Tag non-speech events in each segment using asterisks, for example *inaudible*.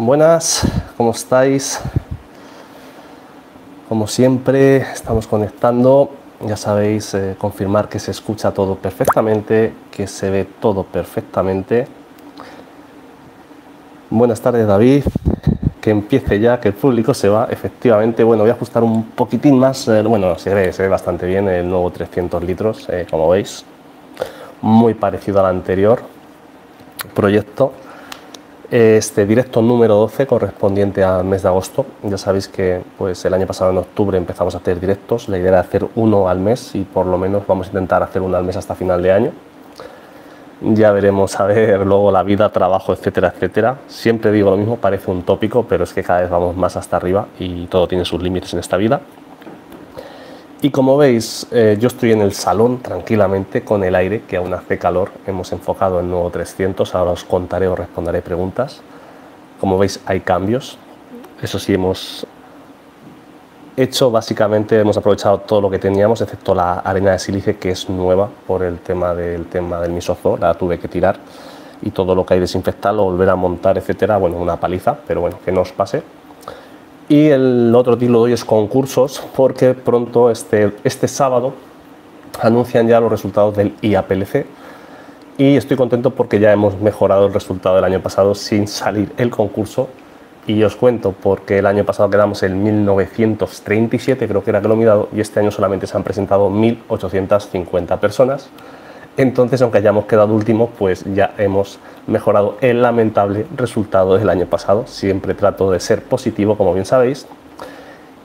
buenas, ¿cómo estáis? Como siempre, estamos conectando. Ya sabéis, eh, confirmar que se escucha todo perfectamente, que se ve todo perfectamente. Buenas tardes, David. Que empiece ya, que el público se va. Efectivamente, bueno, voy a ajustar un poquitín más. eh, bueno, se ve, se ve bastante bien el nuevo 300 litros, eh, como veis. Muy parecido al anterior proyecto este directo número 12 correspondiente al mes de agosto. Ya sabéis que pues, el año pasado en octubre empezamos a hacer directos. La idea era hacer uno al mes y por lo menos vamos a intentar hacer uno al mes hasta final de año. Ya veremos a ver luego la vida, trabajo, etcétera, etcétera. Siempre digo lo mismo, parece un tópico, pero es que cada vez vamos más hasta arriba y todo tiene sus límites en esta vida. Y como veis, eh, yo estoy en el salón tranquilamente con el aire que aún hace calor. Hemos enfocado en nuevo 300, ahora os contaré o responderé preguntas. Como veis, hay cambios. Eso sí, hemos hecho básicamente, hemos aprovechado todo lo que teníamos, excepto la arena de sílice que es nueva por el tema del tema del misozo, la tuve que tirar y todo lo que hay desinfectarlo, volver a montar, etcétera. Bueno, una paliza, pero bueno, que no os pase. Y el otro título de hoy es concursos, porque pronto, este, este sábado, anuncian ya los resultados del IAPLC. Y estoy contento porque ya hemos mejorado el resultado del año pasado sin salir el concurso. Y os cuento porque el año pasado quedamos en 1937, creo que era que lo he mirado, y este año solamente se han presentado 1850 personas. Entonces, aunque hayamos quedado últimos, pues ya hemos mejorado el lamentable resultado del año pasado. Siempre trato de ser positivo, como bien sabéis.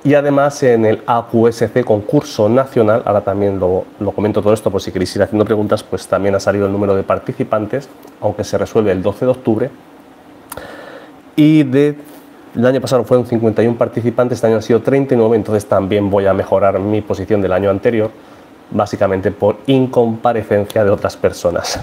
Y además en el AQSC concurso nacional, ahora también lo, lo, comento todo esto por si queréis ir haciendo preguntas, pues también ha salido el número de participantes, aunque se resuelve el 12 de octubre. Y de, el año pasado fueron 51 participantes, este año han sido 39, entonces también voy a mejorar mi posición del año anterior básicamente por incomparecencia de otras personas.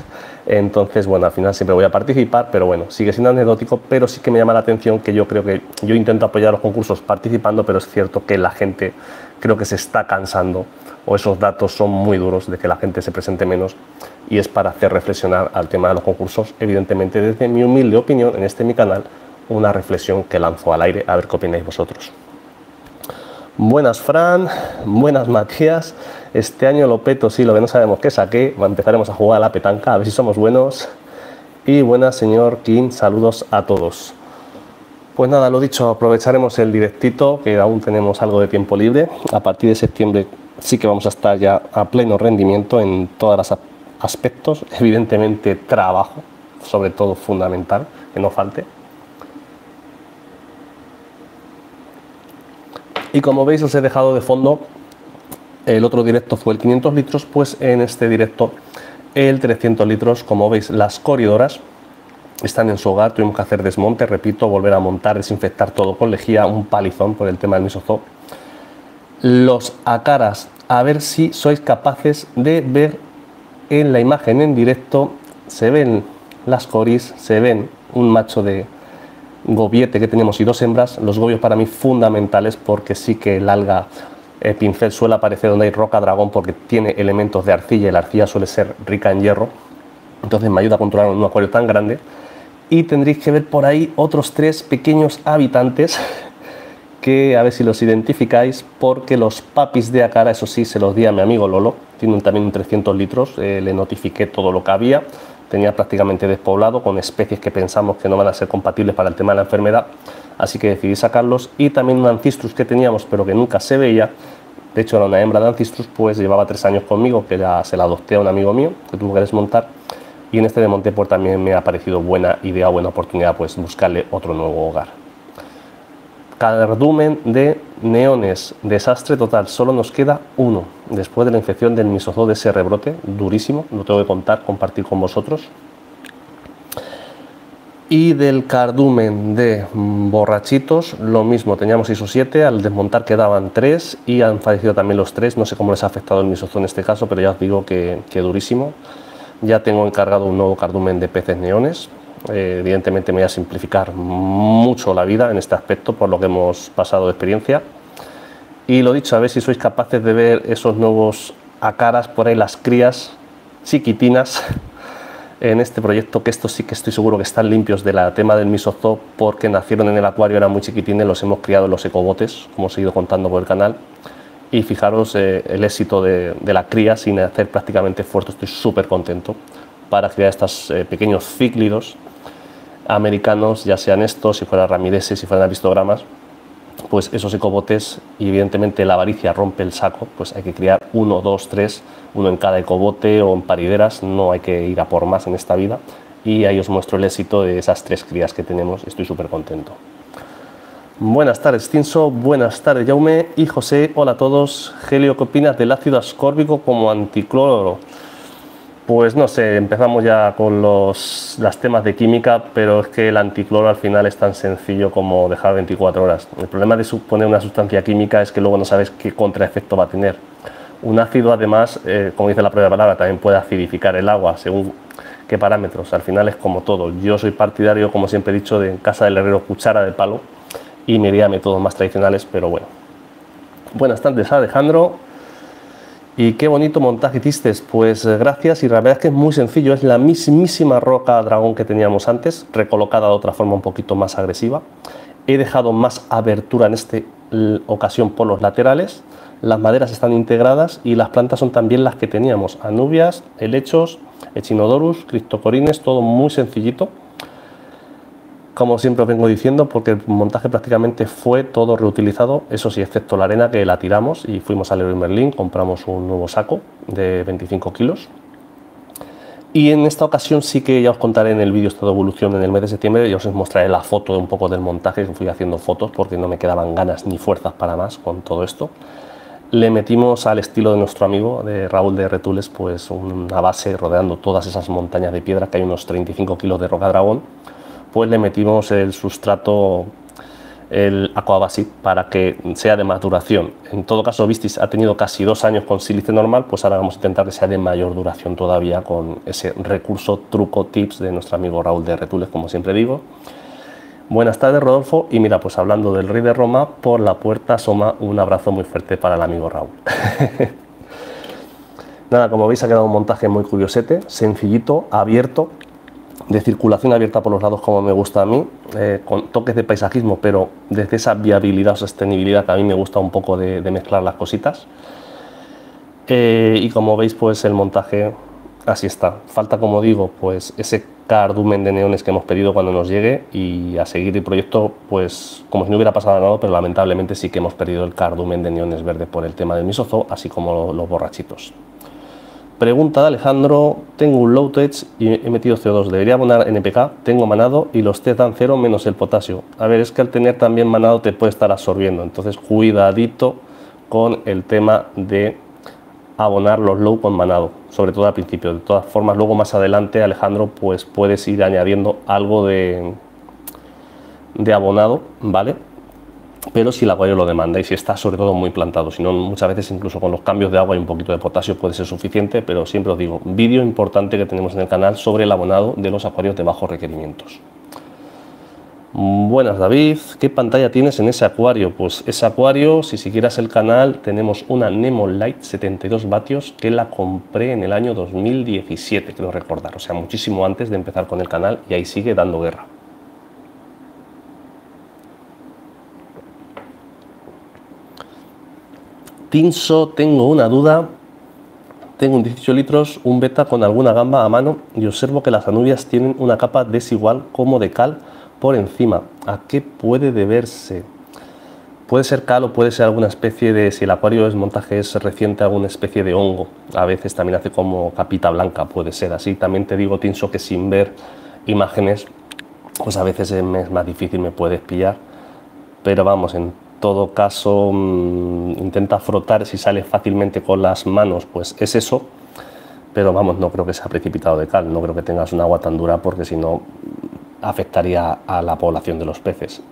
Entonces, bueno, al final siempre voy a participar, pero bueno, sigue siendo anecdótico, pero sí que me llama la atención que yo creo que yo intento apoyar los concursos participando, pero es cierto que la gente creo que se está cansando o esos datos son muy duros de que la gente se presente menos y es para hacer reflexionar al tema de los concursos, evidentemente desde mi humilde opinión en este mi canal, una reflexión que lanzo al aire a ver qué opináis vosotros. Buenas Fran, buenas Matías. Este año lo peto, sí, lo que no sabemos qué saqué. Empezaremos a jugar a la petanca, a ver si somos buenos. Y buenas, señor King, saludos a todos. Pues nada, lo dicho, aprovecharemos el directito, que aún tenemos algo de tiempo libre. A partir de septiembre sí que vamos a estar ya a pleno rendimiento en todos los aspectos. Evidentemente, trabajo, sobre todo fundamental, que no falte. Y como veis os he dejado de fondo, el otro directo fue el 500 litros, pues en este directo el 300 litros, como veis las corridoras están en su hogar, tuvimos que hacer desmonte, repito, volver a montar, desinfectar todo con lejía, un palizón por el tema del misozoo. Los acaras, a ver si sois capaces de ver en la imagen en directo, se ven las coris, se ven un macho de, gobiete que tenemos y dos hembras, los gobios para mí fundamentales porque sí que el alga eh, pincel suele aparecer donde hay roca dragón porque tiene elementos de arcilla y la arcilla suele ser rica en hierro, entonces me ayuda a controlar un acuario tan grande. Y tendréis que ver por ahí otros tres pequeños habitantes *laughs* que a ver si los identificáis porque los papis de Acara, eso sí, se los di a mi amigo Lolo, tienen también un 300 litros, eh, le notifiqué todo lo que había tenía prácticamente despoblado con especies que pensamos que no van a ser compatibles para el tema de la enfermedad, así que decidí sacarlos. Y también un ancistrus que teníamos pero que nunca se veía, de hecho era una hembra de ancistrus, pues llevaba tres años conmigo, que ya se la adopté a un amigo mío que tuvo que desmontar. Y en este pues también me ha parecido buena idea, buena oportunidad pues buscarle otro nuevo hogar. Cardumen de neones, desastre total, solo nos queda uno después de la infección del misozoo de ese rebrote, durísimo, lo tengo que contar, compartir con vosotros. Y del cardumen de borrachitos, lo mismo, teníamos 6 o 7, al desmontar quedaban 3 y han fallecido también los 3, no sé cómo les ha afectado el misozoo en este caso, pero ya os digo que, que durísimo. Ya tengo encargado un nuevo cardumen de peces neones, eh, evidentemente me voy a simplificar mucho la vida en este aspecto por lo que hemos pasado de experiencia. Y lo dicho, a ver si sois capaces de ver esos nuevos acaras por ahí, las crías chiquitinas. *laughs* en este proyecto, que estos sí que estoy seguro que están limpios de la tema del misozoo, porque nacieron en el acuario, eran muy chiquitines, los hemos criado en los ecobotes, como os he ido contando por el canal. Y fijaros eh, el éxito de, la cría sin hacer prácticamente esfuerzo, estoy súper contento para criar estos eh, pequeños cíclidos americanos, ya sean estos, si fueran ramideses, si fueran avistogramas, pues esos ecobotes y evidentemente la avaricia rompe el saco, pues hay que criar uno, dos, tres, uno en cada ecobote o en parideras, no hay que ir a por más en esta vida y ahí os muestro el éxito de esas tres crías que tenemos, estoy súper contento. Buenas tardes Tinso, buenas tardes Jaume y José, hola a todos. Helio, ¿qué opinas del ácido ascórbico como anticloro? Pues no sé, empezamos ya con los temas de química, pero es que el anticloro al final es tan sencillo como dejar 24 horas. El problema de suponer una sustancia química es que luego no sabes qué contraefecto va a tener. Un ácido, además, eh, como dice la propia palabra, también puede acidificar el agua según qué parámetros. Al final es como todo. Yo soy partidario, como siempre he dicho, de en casa del herrero cuchara de palo y me iría a métodos más tradicionales, pero bueno. Buenas tardes, Alejandro. ¿Y qué bonito montaje hiciste? Pues eh, gracias. Y la verdad es que es muy sencillo, es la mismísima roca dragón que teníamos antes, recolocada de otra forma un poquito más agresiva. He dejado más abertura en esta ocasión por los laterales, las maderas están integradas y las plantas son también las que teníamos, anubias, helechos, echinodorus, criptocorines, todo muy sencillito como siempre os vengo diciendo, porque el montaje prácticamente fue todo reutilizado, eso sí, excepto la arena que la tiramos y fuimos al Leroy Merlin, compramos un nuevo saco de 25 kilos. Y en esta ocasión sí que ya os contaré en el vídeo esta evolución en el mes de septiembre y os mostraré la foto de un poco del montaje, que fui haciendo fotos porque no me quedaban ganas ni fuerzas para más con todo esto. Le metimos al estilo de nuestro amigo de Raúl de Retules, pues una base rodeando todas esas montañas de piedra, que hay unos 35 kilos de roca dragón, pues le metimos el sustrato, el Aquabasic, para que sea de más duración. En todo caso, Vistis ha tenido casi dos años con sílice normal, pues ahora vamos a intentar que sea de mayor duración todavía con ese recurso, truco, tips de nuestro amigo Raúl de Retules, como siempre digo. Buenas tardes, Rodolfo. Y mira, pues hablando del rey de Roma, por la puerta asoma un abrazo muy fuerte para el amigo Raúl. *laughs* Nada, como veis ha quedado un montaje muy curiosete, sencillito, abierto, de circulación abierta por los lados como me gusta a mí, eh, con toques de paisajismo, pero desde esa viabilidad o sostenibilidad que a mí me gusta un poco de, mezclar las cositas. Eh, y como veis, pues el montaje así está. Falta, como digo, pues ese cardumen de neones que hemos pedido cuando nos llegue y a seguir el proyecto, pues como si no hubiera pasado nada, pero lamentablemente sí que hemos perdido el cardumen de neones verde por el tema del misozo, así como los borrachitos. Pregunta de Alejandro, tengo un low tech y he metido CO2, ¿debería abonar NPK? Tengo manado y los test dan cero menos el potasio. A ver, es que al tener también manado te puede estar absorbiendo, entonces cuidadito con el tema de abonar los low con manado, sobre todo al principio. De todas formas, luego más adelante, Alejandro, pues puedes ir añadiendo algo de, de abonado, ¿vale? Pero si el acuario lo demanda y si está sobre todo muy plantado, si no muchas veces incluso con los cambios de agua y un poquito de potasio puede ser suficiente, pero siempre os digo, vídeo importante que tenemos en el canal sobre el abonado de los acuarios de bajos requerimientos. Buenas David, ¿qué pantalla tienes en ese acuario? Pues ese acuario, si siguieras el canal, tenemos una Nemo Light 72 vatios que la compré en el año 2017, quiero recordar, o sea, muchísimo antes de empezar con el canal y ahí sigue dando guerra. Tinso, tengo una duda. Tengo un 18 litros, un beta con alguna gamba a mano y observo que las anubias tienen una capa desigual como de cal por encima. ¿A qué puede deberse? Puede ser cal o puede ser alguna especie de, si el acuario es montaje es reciente, alguna especie de hongo. A veces también hace como capita blanca, puede ser así. También te digo, Tinso, que sin ver imágenes, pues a veces es más difícil, me puedes pillar. Pero vamos, en todo caso mm, intenta frotar, si sale fácilmente con las manos, pues es eso, pero vamos, no creo que sea precipitado de cal, no creo que tengas un agua tan dura porque si no afectaría a la población de los peces.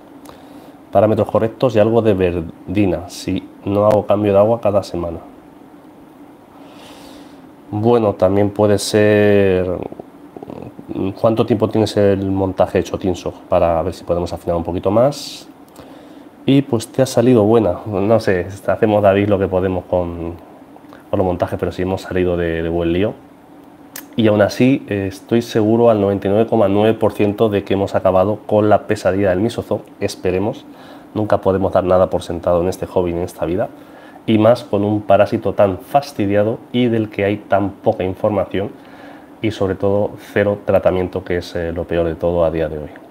Parámetros correctos y algo de verdina, si no hago cambio de agua cada semana. Bueno, también puede ser... ¿Cuánto tiempo tienes el montaje hecho, Tinso? Para ver si podemos afinar un poquito más y pues te ha salido buena. No sé, hacemos David lo que podemos con, los montajes, pero sí hemos salido de, buen lío. y aún así eh, estoy seguro al 99,9% de que hemos acabado con la pesadilla del misozo, esperemos. Nunca podemos dar nada por sentado en este hobby, en esta vida, y más con un parásito tan fastidiado y del que hay tan poca información y sobre todo cero tratamiento, que es eh, lo peor de todo a día de hoy.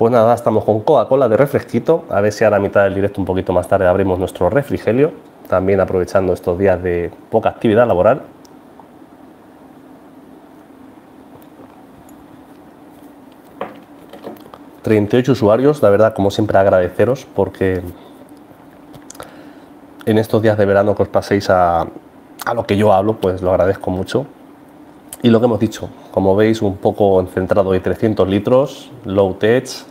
Pues nada, estamos con Coca-Cola de refresquito, a ver si a la mitad del directo un poquito más tarde abrimos nuestro refrigerio, también aprovechando estos días de poca actividad laboral. ...38 usuarios, la verdad, como siempre agradeceros porque en estos días de verano que os paséis a, a lo que yo hablo, pues lo agradezco mucho. Y lo que hemos dicho, como veis, un poco centrado de 300 litros, low tech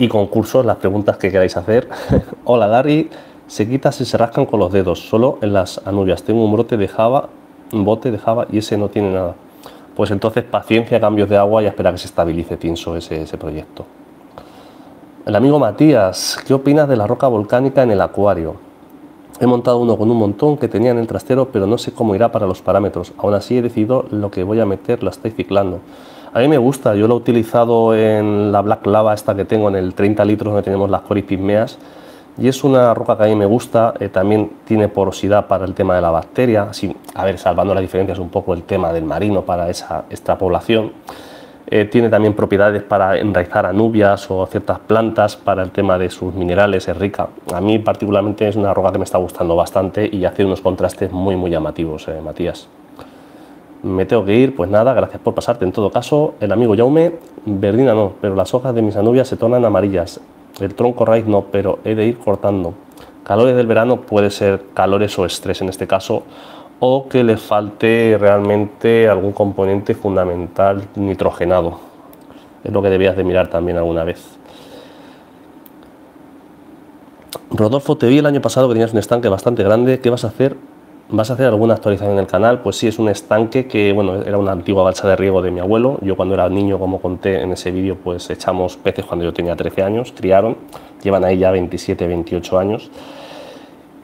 y concursos, las preguntas que queráis hacer. *laughs* Hola Dari, se quita si se rascan con los dedos, solo en las anubias. Tengo un brote de Java, un bote de Java y ese no tiene nada. Pues entonces paciencia, cambios de agua y espera que se estabilice Tinso ese, ese proyecto. El amigo Matías, ¿qué opinas de la roca volcánica en el acuario? He montado uno con un montón que tenía en el trastero, pero no sé cómo irá para los parámetros. Aún así he decidido lo que voy a meter, la estoy ciclando. A mí me gusta, yo lo he utilizado en la Black Lava, esta que tengo en el 30 litros donde tenemos las coripigmeas. Y es una roca que a mí me gusta, eh, también tiene porosidad para el tema de la bacteria, a ver, salvando las diferencias un poco el tema del marino para esa extrapolación. Eh, tiene también propiedades para enraizar anubias o ciertas plantas para el tema de sus minerales, es rica. A mí particularmente es una roca que me está gustando bastante y hace unos contrastes muy muy llamativos, eh, Matías. Me tengo que ir, pues nada, gracias por pasarte. En todo caso, el amigo Jaume, verdina no, pero las hojas de mis anubias se tornan amarillas. El tronco raíz no, pero he de ir cortando. Calores del verano puede ser calores o estrés en este caso, o que le falte realmente algún componente fundamental nitrogenado. Es lo que debías de mirar también alguna vez. Rodolfo, te vi el año pasado que tenías un estanque bastante grande. ¿Qué vas a hacer? ¿Vas a hacer alguna actualización en el canal? Pues sí, es un estanque que, bueno, era una antigua balsa de riego de mi abuelo. Yo cuando era niño, como conté en ese vídeo, pues echamos peces cuando yo tenía 13 años, criaron. Llevan ahí ya 27, 28 años.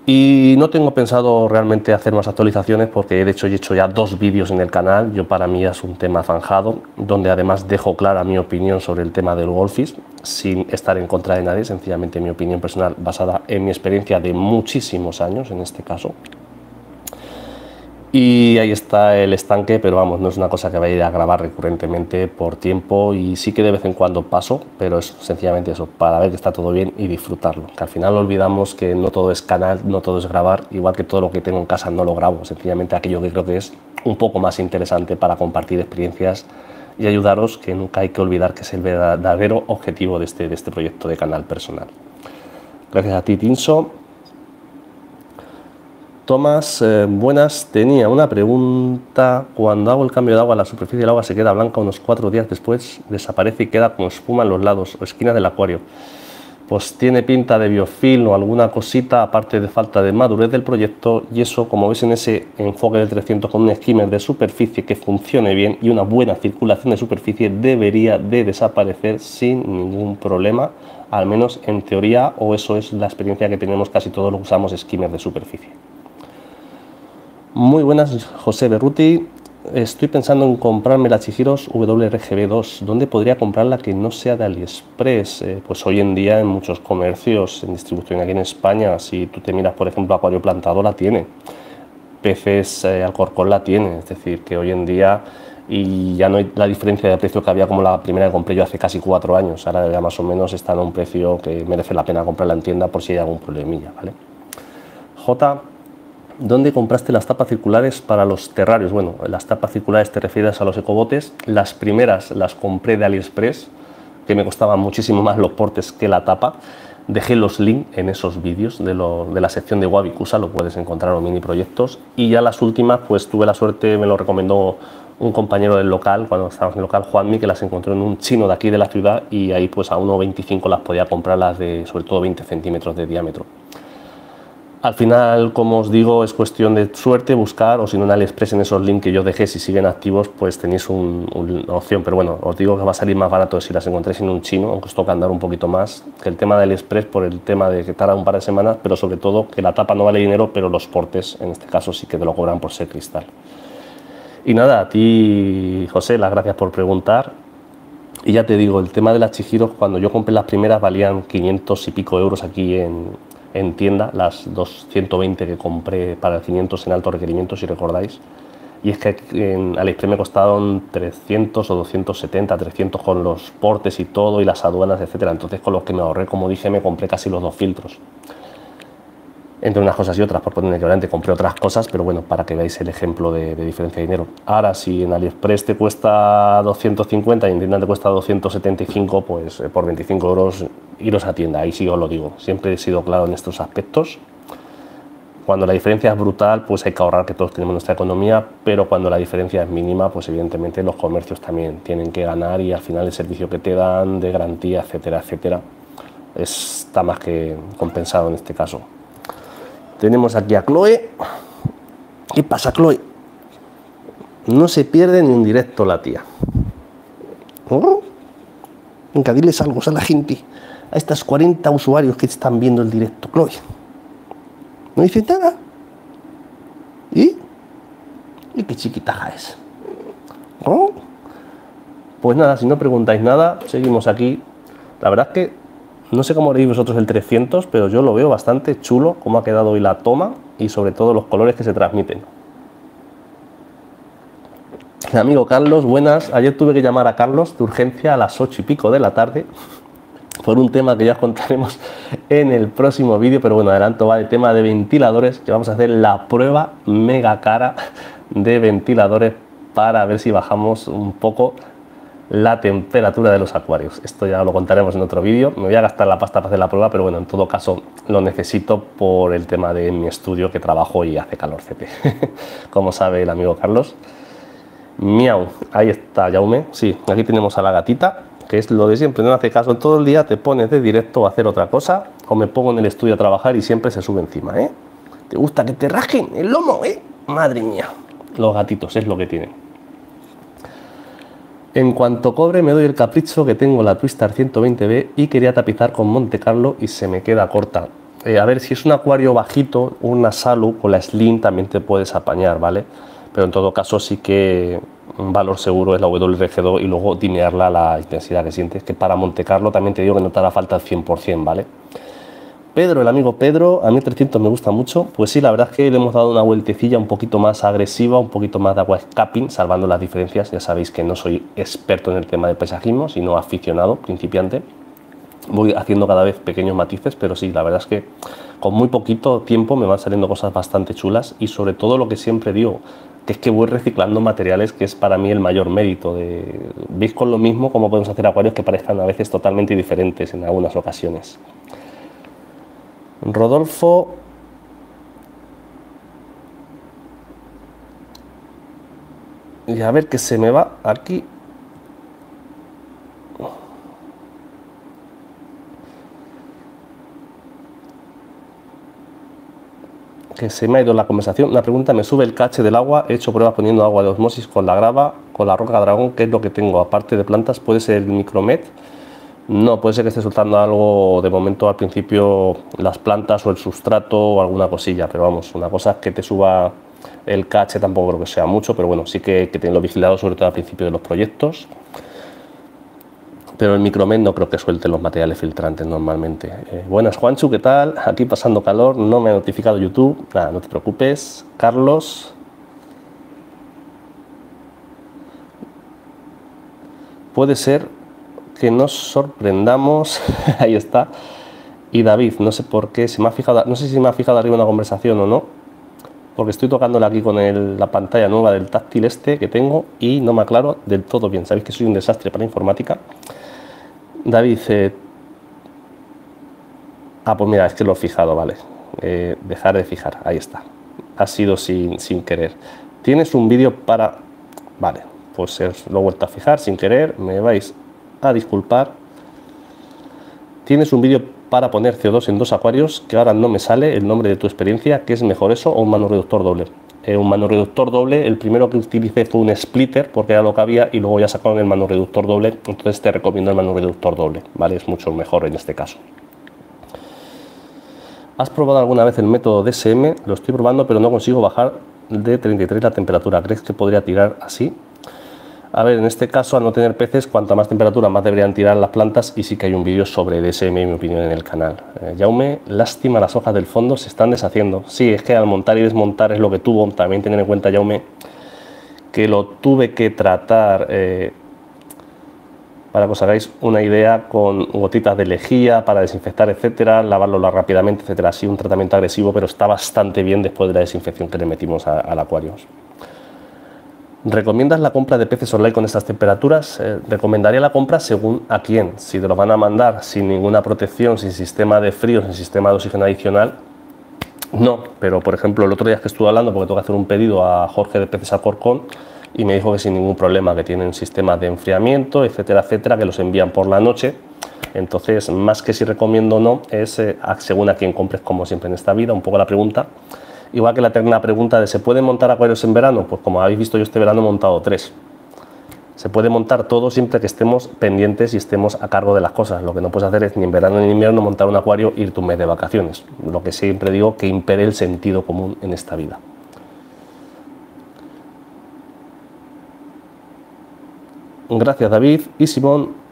Y no tengo pensado realmente hacer más actualizaciones porque de hecho he hecho ya dos vídeos en el canal. Yo para mí es un tema zanjado, donde además dejo clara mi opinión sobre el tema del golfis, sin estar en contra de nadie, sencillamente mi opinión personal basada en mi experiencia de muchísimos años en este caso. Y ahí está el estanque, pero vamos, no es una cosa que vaya a grabar recurrentemente por tiempo y sí que de vez en cuando paso, pero es sencillamente eso, para ver que está todo bien y disfrutarlo. Que al final olvidamos que no todo es canal, no todo es grabar, igual que todo lo que tengo en casa no lo grabo, sencillamente aquello que creo que es un poco más interesante para compartir experiencias y ayudaros, que nunca hay que olvidar que es el verdadero objetivo de este, de este proyecto de canal personal. Gracias a ti, Tinso. Tomás, eh, buenas. Tenía una pregunta. Cuando hago el cambio de agua, la superficie del agua se queda blanca unos cuatro días después, desaparece y queda como espuma en los lados o esquinas del acuario. Pues tiene pinta de biofilm o alguna cosita, aparte de falta de madurez del proyecto. Y eso, como veis en ese enfoque del 300 con un skimmer de superficie que funcione bien y una buena circulación de superficie, debería de desaparecer sin ningún problema. Al menos en teoría, o eso es la experiencia que tenemos casi todos los que usamos skimmer de superficie. Muy buenas, José Berruti. Estoy pensando en comprarme la Chihiros WRGB2. ¿Dónde podría comprarla que no sea de AliExpress? Eh, pues hoy en día en muchos comercios, en distribución aquí en España, si tú te miras, por ejemplo, Acuario Plantado la tiene. Peces eh, Alcorcón la tiene. Es decir, que hoy en día y ya no hay la diferencia de precio que había como la primera que compré yo hace casi cuatro años. Ahora ya más o menos está en un precio que merece la pena comprarla en tienda por si hay algún problemilla, ¿vale? J ¿Dónde compraste las tapas circulares para los terrarios? Bueno, las tapas circulares te refieres a los ecobotes. Las primeras las compré de AliExpress, que me costaban muchísimo más los portes que la tapa. Dejé los links en esos vídeos de, la sección de Wabikusa, lo puedes encontrar en mini proyectos. Y ya las últimas, pues tuve la suerte, me lo recomendó un compañero del local, cuando estábamos en el local, Juanmi, que las encontró en un chino de aquí de la ciudad y ahí pues a 1,25 las podía comprar las de sobre todo 20 centímetros de diámetro. Al final, como os digo, es cuestión de suerte buscar o si no en AliExpress en esos links que yo dejé, si siguen activos, pues tenéis una opción. Pero bueno, os digo que va a salir más barato si las encontréis en un chino, aunque os toca andar un poquito más que el tema de AliExpress por el tema de que tarda un par de semanas, pero sobre todo que la tapa no vale dinero, pero los portes, en este caso, sí que te lo cobran por ser cristal. Y nada, a ti, José, las gracias por preguntar. Y ya te digo, el tema de las Chihiros, cuando yo compré las primeras valían 500 y pico euros aquí en, en tienda, las 220 que compré para el 500 en alto requerimiento, si recordáis. Y es que en AliExpress me costaron 300 o 270, 300 con los portes y todo, y las aduanas, etcétera. Entonces, con los que me ahorré, como dije, me compré casi los dos filtros entre unas cosas y otras, por poner que obviamente compré otras cosas, pero bueno, para que veáis el ejemplo de, diferencia de dinero. Ahora, si en AliExpress te cuesta 250 y en tienda te cuesta 275, pues eh, por 25 euros iros a tienda, ahí sí os lo digo. Siempre he sido claro en estos aspectos. Cuando la diferencia es brutal, pues hay que ahorrar que todos tenemos nuestra economía, pero cuando la diferencia es mínima, pues evidentemente los comercios también tienen que ganar y al final el servicio que te dan de garantía, etcétera, etcétera, está más que compensado en este caso. Tenemos aquí a Chloe. ¿Qué pasa, Chloe? No se pierde ni un directo la tía. ¿Oh? Venga, diles algo a la gente, a estas 40 usuarios que están viendo el directo, Chloe. ¿No dice nada? ¿Y? ¿Y qué chiquitaja es? ¿Oh? Pues nada, si no preguntáis nada, seguimos aquí. La verdad es que no sé cómo veis vosotros el 300, pero yo lo veo bastante chulo cómo ha quedado hoy la toma y sobre todo los colores que se transmiten. Amigo Carlos, buenas. Ayer tuve que llamar a Carlos de urgencia a las 8 y pico de la tarde *laughs* por un tema que ya contaremos en el próximo vídeo, pero bueno, adelanto va el tema de ventiladores, que vamos a hacer la prueba mega cara de ventiladores para ver si bajamos un poco la temperatura de los acuarios. Esto ya lo contaremos en otro vídeo. Me voy a gastar la pasta para hacer la prueba, pero bueno, en todo caso lo necesito por el tema de mi estudio que trabajo y hace calor CP, *laughs* como sabe el amigo Carlos. Miau, ahí está Jaume. Sí, aquí tenemos a la gatita, que es lo de siempre, no hace caso. Todo el día te pones de directo a hacer otra cosa o me pongo en el estudio a trabajar y siempre se sube encima, ¿eh? ¿Te gusta que te rajen el lomo, eh? Madre mía, los gatitos es lo que tienen. En cuanto cobre me doy el capricho que tengo la Twister 120B y quería tapizar con Monte Carlo y se me queda corta. Eh, a ver, si es un acuario bajito, una Salu con la Slim también te puedes apañar, ¿vale? Pero en todo caso sí que un valor seguro es la WRG2 y luego dinearla la intensidad que sientes, que para Monte Carlo también te digo que no te hará falta el 100%, ¿vale? Pedro, el amigo Pedro, a mí 300 me gusta mucho. Pues sí, la verdad es que le hemos dado una vueltecilla un poquito más agresiva, un poquito más de agua escaping, salvando las diferencias. Ya sabéis que no soy experto en el tema del paisajismo, sino aficionado, principiante. Voy haciendo cada vez pequeños matices, pero sí, la verdad es que con muy poquito tiempo me van saliendo cosas bastante chulas y sobre todo lo que siempre digo, que es que voy reciclando materiales, que es para mí el mayor mérito. De, Veis con lo mismo cómo podemos hacer acuarios que parezcan a veces totalmente diferentes en algunas ocasiones. Rodolfo y a ver que se me va aquí que se me ha ido la conversación. La pregunta me sube el cache del agua. He hecho pruebas poniendo agua de osmosis con la grava, con la roca dragón, que es lo que tengo. Aparte de plantas, puede ser el micromet no, puede ser que esté soltando algo de momento al principio las plantas o el sustrato o alguna cosilla, pero vamos, una cosa es que te suba el cache, tampoco creo que sea mucho, pero bueno, sí que, que tenerlo vigilado sobre todo al principio de los proyectos. Pero el micromed no creo que suelte los materiales filtrantes normalmente. Eh, buenas Juanchu, ¿qué tal? Aquí pasando calor, no me ha notificado YouTube, nada, no te preocupes. Carlos, puede ser que nos sorprendamos. *laughs* Ahí está. Y David, no sé por qué, se me ha fijado, no sé si me ha fijado arriba una conversación o no, porque estoy tocándole aquí con la pantalla nueva del táctil este que tengo y no me aclaro del todo bien. Sabéis que soy un desastre para informática. David, dice ah, pues mira, es que lo he fijado, vale. Eh, dejar de fijar, ahí está. Ha sido sin, sin querer. Tienes un vídeo para, vale, pues lo he vuelto a fijar sin querer. Me vais a disculpar. Tienes un vídeo para poner CO2 en dos acuarios que ahora no me sale el nombre de tu experiencia, que es mejor eso o un mano reductor doble. Eh, un mano reductor doble, el primero que utilicé fue un splitter porque era lo que había y luego ya sacaron el mano reductor doble, entonces te recomiendo el mano reductor doble, ¿vale? Es mucho mejor en este caso. ¿Has probado alguna vez el método DSM? Lo estoy probando pero no consigo bajar de 33 la temperatura. ¿Crees que podría tirar así? A ver, en este caso, al no tener peces, cuanta más temperatura, más deberían tirar las plantas y sí que hay un vídeo sobre DSM, en mi opinión, en el canal. Eh, Jaume, lástima, las hojas del fondo se están deshaciendo. Sí, es que al montar y desmontar es lo que tuvo. También tener en cuenta, Jaume, que lo tuve que tratar... Eh, para que os hagáis una idea, con gotitas de lejía para desinfectar, etcétera, lavarlo rápidamente, etcétera. Así un tratamiento agresivo, pero está bastante bien después de la desinfección que le metimos al acuario. ¿Recomiendas la compra de peces online con estas temperaturas? Eh, recomendaría la compra según a quién. Si te lo van a mandar sin ninguna protección, sin sistema de frío, sin sistema de oxígeno adicional, no. Pero, por ejemplo, el otro día que estuve hablando, porque tengo que hacer un pedido a Jorge de Peces Alcorcón, y me dijo que sin ningún problema, que tienen sistemas de enfriamiento, etcétera, etcétera, que los envían por la noche. Entonces, más que si recomiendo o no, es eh, según a quien compres, como siempre en esta vida, un poco la pregunta. Igual que la eterna pregunta de ¿se pueden montar acuarios en verano? Pues como habéis visto, yo este verano he montado tres. Se puede montar todo siempre que estemos pendientes y estemos a cargo de las cosas. Lo que no puedes hacer es ni en verano ni en invierno montar un acuario e irte un mes de vacaciones. Lo que siempre digo que impede el sentido común en esta vida. Gracias David y Simón.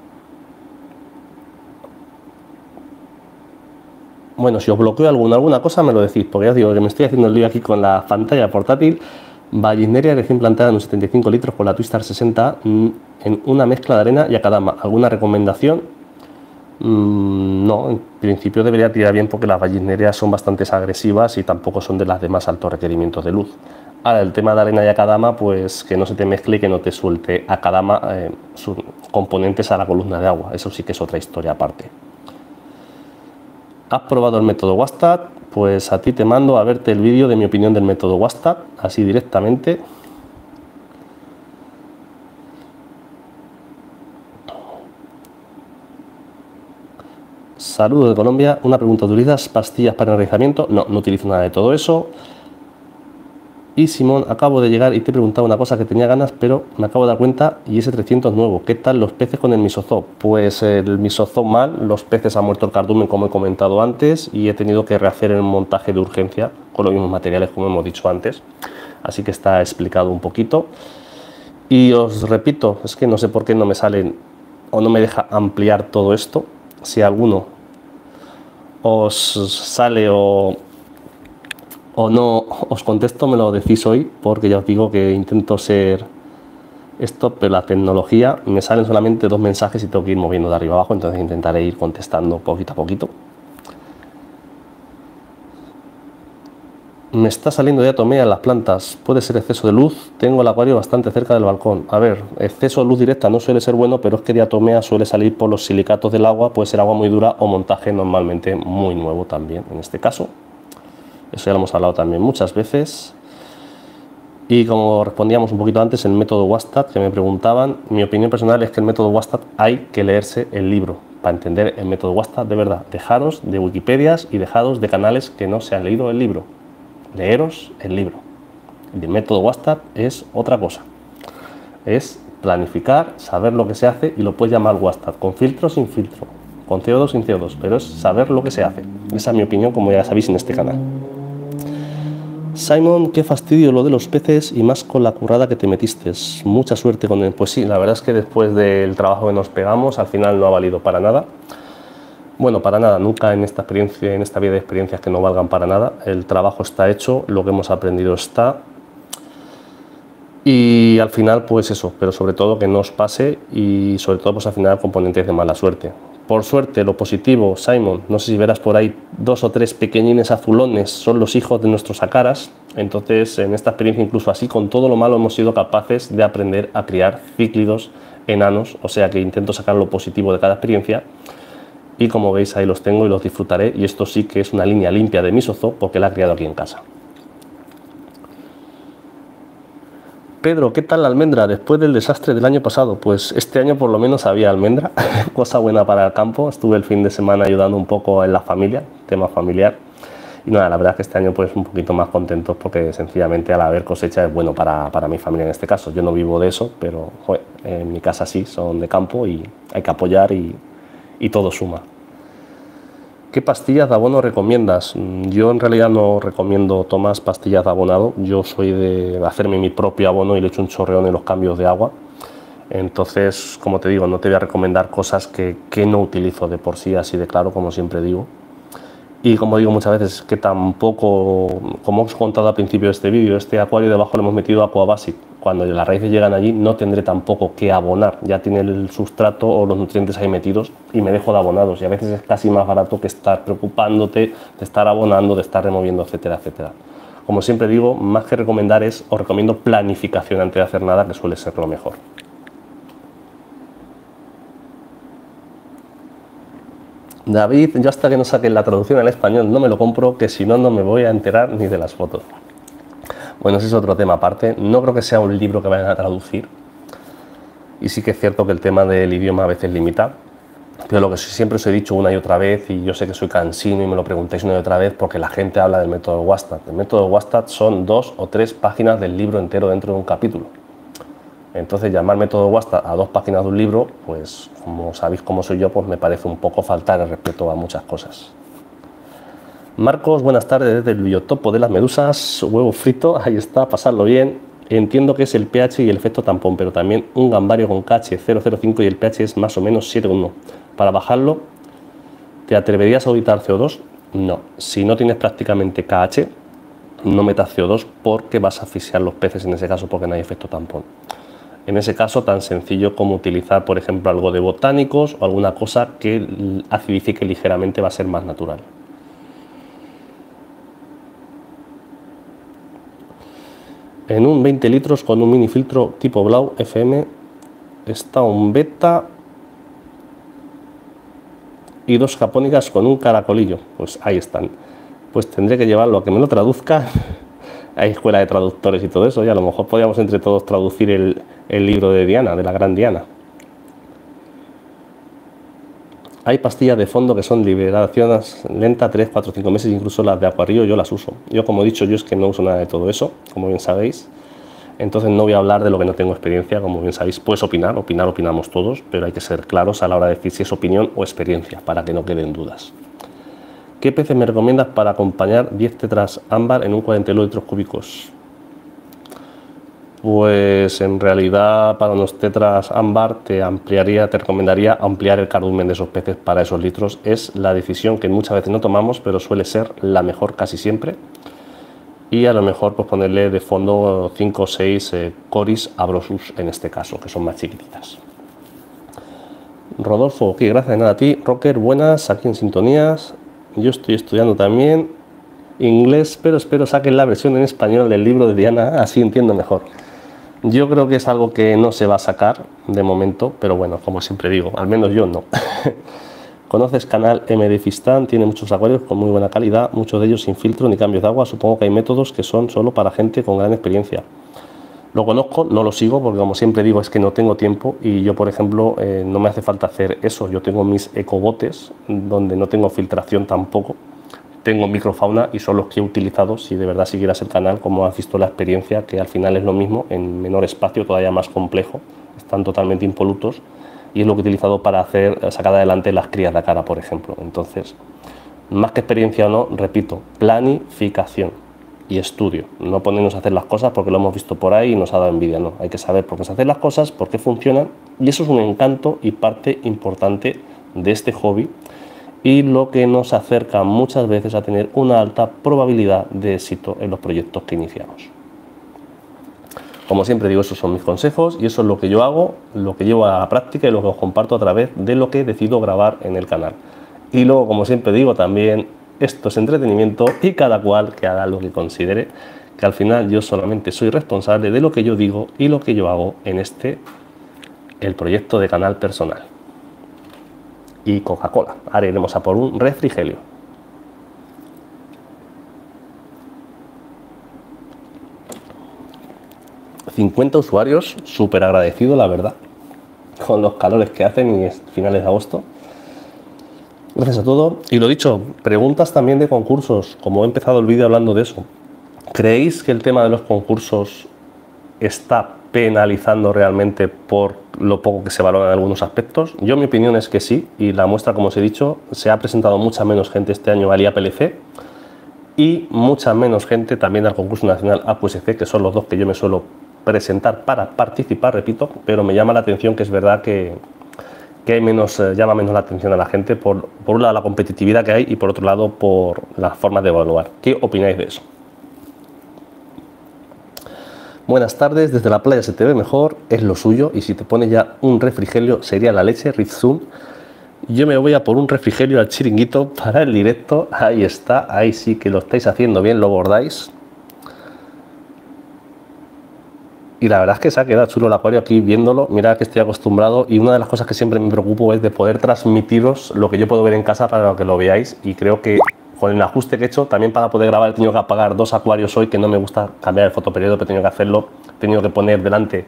Bueno, si os bloqueo alguna, alguna cosa me lo decís, porque ya os digo que me estoy haciendo el lío aquí con la pantalla portátil. Vallisneria recién plantada en unos 75 litros con la Twistar 60 mm, en una mezcla de arena y acadama. ¿Alguna recomendación? Mm, no, en principio debería tirar bien porque las vallisnerias son bastante agresivas y tampoco son de las de más altos requerimientos de luz. Ahora, el tema de arena y acadama, pues que no se te mezcle y que no te suelte acadama eh, sus componentes a la columna de agua. Eso sí que es otra historia aparte. ¿Has probado el método WhatsApp? Pues a ti te mando a verte el vídeo de mi opinión del método WhatsApp, así directamente. Saludos de Colombia. Una pregunta, ¿utilizas pastillas para enraizamiento? No, no utilizo nada de todo eso. Y Simón, acabo de llegar y te he preguntado una cosa que tenía ganas, pero me acabo de dar cuenta y ese 300 nuevo. ¿Qué tal los peces con el misozoo? Pues el misozoo mal, los peces han muerto el cardumen como he comentado antes y he tenido que rehacer el montaje de urgencia con los mismos materiales como hemos dicho antes. Así que está explicado un poquito. Y os repito, es que no sé por qué no me salen o no me deja ampliar todo esto. Si alguno os sale o o no os contesto, me lo decís hoy, porque ya os digo que intento ser esto, pero la tecnología me salen solamente dos mensajes y tengo que ir moviendo de arriba abajo, entonces intentaré ir contestando poquito a poquito. Me está saliendo diatomea en las plantas, puede ser exceso de luz, tengo el acuario bastante cerca del balcón. A ver, exceso de luz directa no suele ser bueno, pero es que diatomea suele salir por los silicatos del agua, puede ser agua muy dura o montaje normalmente muy nuevo también en este caso. Eso ya lo hemos hablado también muchas veces. Y como respondíamos un poquito antes, el método WhatsApp, que me preguntaban, mi opinión personal es que el método WhatsApp hay que leerse el libro para entender el método WhatsApp de verdad. Dejaros de Wikipedias y dejaros de canales que no se han leído el libro. Leeros el libro. El método WhatsApp es otra cosa. Es planificar, saber lo que se hace y lo puedes llamar WhatsApp, con filtro sin filtro, con CO2 sin CO2, pero es saber lo que se hace. Esa es mi opinión, como ya sabéis en este canal. Simon, qué fastidio lo de los peces y más con la currada que te metiste. Mucha suerte con él. Pues sí, la verdad es que después del trabajo que nos pegamos, al final no ha valido para nada. Bueno, para nada, nunca en esta experiencia, en esta vida de experiencias que no valgan para nada. El trabajo está hecho, lo que hemos aprendido está. Y al final, pues eso, pero sobre todo que no os pase y sobre todo, pues al final, componentes de mala suerte. Por suerte, lo positivo, Simon, no sé si verás por ahí dos o tres pequeñines azulones, son los hijos de nuestros acaras. Entonces, en esta experiencia, incluso así, con todo lo malo, hemos sido capaces de aprender a criar cíclidos enanos. O sea que intento sacar lo positivo de cada experiencia. Y como veis, ahí los tengo y los disfrutaré. Y esto sí que es una línea limpia de mi sozo porque la he criado aquí en casa. Pedro, ¿qué tal la almendra después del desastre del año pasado? Pues este año por lo menos había almendra, *laughs* cosa buena para el campo. Estuve el fin de semana ayudando un poco en la familia, tema familiar. Y nada, la verdad que este año pues un poquito más contentos porque sencillamente al haber cosecha es bueno para, para mi familia en este caso. Yo no vivo de eso, pero en mi casa sí, son de campo y hay que apoyar y, y todo suma. ¿Qué pastillas de abono recomiendas? Mm, yo en realidad no recomiendo tomar pastillas de abonado. Yo soy de hacerme mi propio abono y le echo un chorreón en los cambios de agua. Entonces, como te digo, no te voy a recomendar cosas que, que no utilizo de por sí, así de claro, como siempre digo. Y como digo muchas veces, que tampoco, como os he contado al principio de este vídeo, este acuario debajo lo hemos metido Aqua Basic. Cuando las raíces llegan allí no tendré tampoco que abonar, ya tiene el sustrato o los nutrientes ahí metidos y me dejo de abonados. Y a veces es casi más barato que estar preocupándote de estar abonando, de estar removiendo, etcétera, etcétera. Como siempre digo, más que recomendar es, os recomiendo planificación antes de hacer nada, que suele ser lo mejor. David, yo hasta que no saquen la traducción al español no me lo compro, que si no, no me voy a enterar ni de las fotos. Bueno, ese es otro tema aparte. No creo que sea un libro que vayan a traducir. Y sí que es cierto que el tema del idioma a veces limita. Pero lo que siempre os he dicho una y otra vez, y yo sé que soy cansino y me lo preguntáis una y otra vez, porque la gente habla del método Wastad. El método Wastad son dos o tres páginas del libro entero dentro de un capítulo. Entonces llamar método WhatsApp a dos páginas de un libro, pues como sabéis cómo soy yo, pues me parece un poco faltar el respeto a muchas cosas. Marcos, buenas tardes desde el biotopo de las medusas, huevo frito, *laughs* ahí está, pasarlo bien. Entiendo que es el pH y el efecto tampón, pero también un gambario con KH 005 y el pH es más o menos 7,1. Para bajarlo, ¿te atreverías a auditar CO2? No. Si no tienes prácticamente KH, no metas CO2 porque vas a asfixiar los peces en ese caso porque no hay efecto tampón. En ese caso, tan sencillo como utilizar, por ejemplo, algo de botánicos o alguna cosa que acidifique ligeramente va a ser más natural. En un 20 litros con un mini filtro tipo Blau FM está un beta y dos japónicas con un caracolillo. Pues ahí están. Pues tendré que llevarlo a que me lo traduzca *laughs* hay escuela de traductores y todo eso, y a lo mejor podríamos entre todos traducir el, libro de Diana, de la gran Diana. Hay pastillas de fondo que son liberaciones lenta 3, 4, 5 meses, incluso las de acuario yo las uso. Yo, como he dicho, yo es que no uso nada de todo eso, como bien sabéis. Entonces no voy a hablar de lo que no tengo experiencia, como bien sabéis, puedes opinar, opinar opinamos todos, pero hay que ser claros a la hora de decir si es opinión o experiencia, para que no queden dudas. ¿Qué peces me recomiendas para acompañar 10 tetras ámbar en un 42 litros cúbicos? Pues en realidad para unos tetras ámbar te ampliaría, te recomendaría ampliar el cardumen de esos peces para esos litros. Es la decisión que muchas veces no tomamos, pero suele ser la mejor casi siempre. Y a lo mejor pues ponerle de fondo 5 o 6 eh, coris abrosus en este caso, que son más chiquititas. Rodolfo, ok, gracias nada a ti. Rocker, buenas, aquí en sintonías. Yo estoy estudiando también inglés, pero espero saquen la versión en español del libro de Diana, así entiendo mejor. Yo creo que es algo que no se va a sacar de momento, pero bueno, como siempre digo, al menos yo no. *laughs* ¿Conoces canal MD Fistan? Tiene muchos acuarios con muy buena calidad, muchos de ellos sin filtro ni cambios de agua. Supongo que hay métodos que son solo para gente con gran experiencia. Lo conozco, no lo sigo porque como siempre digo es que no tengo tiempo y yo por ejemplo eh, no me hace falta hacer eso. Yo tengo mis ecobotes donde no tengo filtración tampoco. Tengo microfauna y son los que he utilizado si de verdad siguieras el canal como has visto la experiencia que al final es lo mismo en menor espacio, todavía más complejo. Están totalmente impolutos y es lo que he utilizado para hacer sacar adelante las crías de cara por ejemplo. Entonces, más que experiencia o no, repito, planificación y estudio. No ponernos a hacer las cosas porque lo hemos visto por ahí y nos ha dado envidia, no. Hay que saber por qué se hacen las cosas, por qué funcionan y eso es un encanto y parte importante de este hobby y lo que nos acerca muchas veces a tener una alta probabilidad de éxito en los proyectos que iniciamos. Como siempre digo, esos son mis consejos y eso es lo que yo hago, lo que llevo a la práctica y lo que os comparto a través de lo que decido grabar en el canal. Y luego, como siempre digo, también esto es entretenimiento y cada cual que haga lo que considere, que al final yo solamente soy responsable de lo que yo digo y lo que yo hago en este, el proyecto de canal personal. Y Coca-Cola. Ahora iremos a por un refrigerio. ...50 usuarios, súper agradecido la verdad... ...con los calores que hacen y finales de agosto... Gracias a todo. Y lo dicho, preguntas también de concursos, como he empezado el vídeo hablando de eso. ¿Creéis que el tema de los concursos está penalizando realmente por lo poco que se valora en algunos aspectos? Yo mi opinión es que sí, y la muestra, como os he dicho, se ha presentado mucha menos gente este año al IAPLC y mucha menos gente también al concurso nacional AQSC, que son los dos que yo me suelo presentar para participar, repito, pero me llama la atención que es verdad que, que hay menos, eh, llama menos la atención a la gente por, por un lado la competitividad que hay y por otro lado por las formas de evaluar. ¿Qué opináis de eso? Buenas tardes, desde la playa se te ve mejor, es lo suyo y si te pone ya un refrigerio sería la leche Rizum. Yo me voy a por un refrigerio al chiringuito para el directo, ahí está, ahí sí que lo estáis haciendo bien, lo bordáis. y la verdad es que se ha quedado chulo el acuario aquí viéndolo. Mira que estoy acostumbrado y una de las cosas que siempre me preocupo es de poder transmitiros lo que yo puedo ver en casa para que lo veáis y creo que con el ajuste que he hecho, también para poder grabar he tenido que apagar dos acuarios hoy que no me gusta cambiar el fotoperiodo, pero he tenido que hacerlo, he tenido que poner delante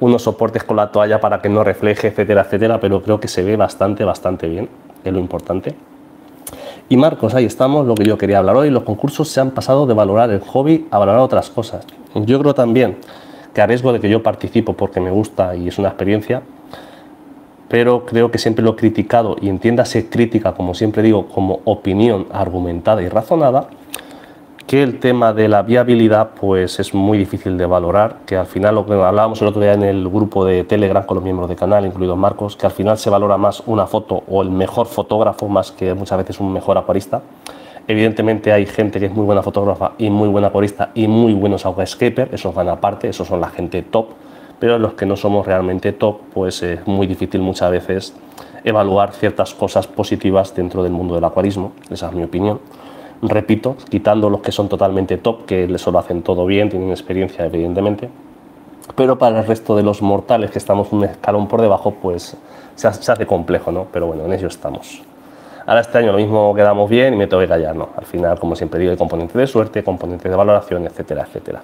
unos soportes con la toalla para que no refleje, etcétera, etcétera, pero creo que se ve bastante, bastante bien, es lo importante. Y Marcos, ahí estamos, lo que yo quería hablar hoy, los concursos se han pasado de valorar el hobby a valorar otras cosas. Yo creo también que a riesgo de que yo participo porque me gusta y es una experiencia, pero creo que siempre lo he criticado y entiéndase crítica, como siempre digo, como opinión argumentada y razonada, que el tema de la viabilidad pues es muy difícil de valorar, que al final lo hablábamos el otro día en el grupo de Telegram con los miembros del canal, incluido Marcos, que al final se valora más una foto o el mejor fotógrafo más que muchas veces un mejor acuarista. Evidentemente hay gente que es muy buena fotógrafa y muy buena corista y muy buenos aquascaper, esos van aparte, esos son la gente top, pero los que no somos realmente top, pues es muy difícil muchas veces evaluar ciertas cosas positivas dentro del mundo del acuarismo, esa es mi opinión. Repito, quitando los que son totalmente top, que eso lo hacen todo bien, tienen experiencia evidentemente, pero para el resto de los mortales que estamos un escalón por debajo, pues se hace complejo, ¿no? Pero bueno, en ello estamos. Ahora este año lo mismo quedamos bien y me tengo que callar, no. Al final, como siempre digo, hay componentes de suerte, componentes de valoración, etcétera, etcétera.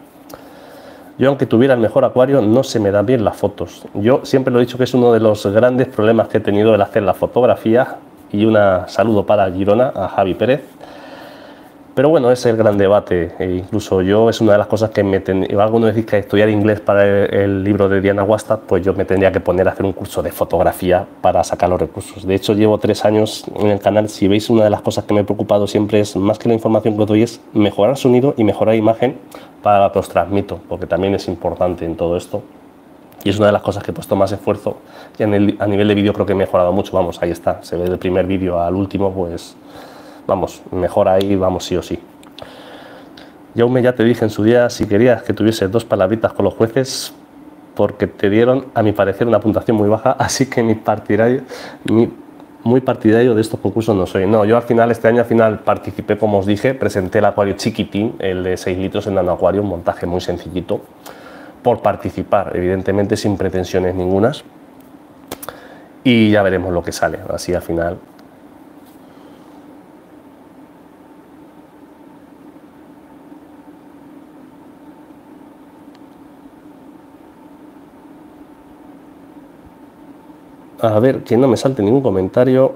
Yo, aunque tuviera el mejor acuario, no se me dan bien las fotos. Yo siempre lo he dicho que es uno de los grandes problemas que he tenido el hacer la fotografía. Y un saludo para Girona, a Javi Pérez, pero bueno, ese es el gran debate. E incluso yo, es una de las cosas que me ten... alguno decís que estudiar inglés para el, libro de Diana Wastad, pues yo me tendría que poner a hacer un curso de fotografía para sacar los recursos. De hecho, llevo tres años en el canal. Si veis, una de las cosas que me he preocupado siempre es, más que la información que os doy, es mejorar sonido y mejorar imagen para que os transmito, porque también es importante en todo esto. Y es una de las cosas que he puesto más esfuerzo. Y a nivel de vídeo creo que he mejorado mucho. Vamos, ahí está. Se ve del primer vídeo al último, pues vamos, mejor ahí vamos sí o sí. Jaume, ya te dije en su día si querías que tuviese dos palabritas con los jueces, porque te dieron, a mi parecer, una puntuación muy baja, *laughs* así que mi partidario, muy partidario de estos concursos no soy. No, yo al final, este año al final participé, como os dije, presenté el acuario chiquitín, el de 6 litros en nano acuario, un montaje muy sencillito, por participar, evidentemente sin pretensiones ningunas. Y ya veremos lo que sale. Así al final A ver, que no me salte ningún comentario.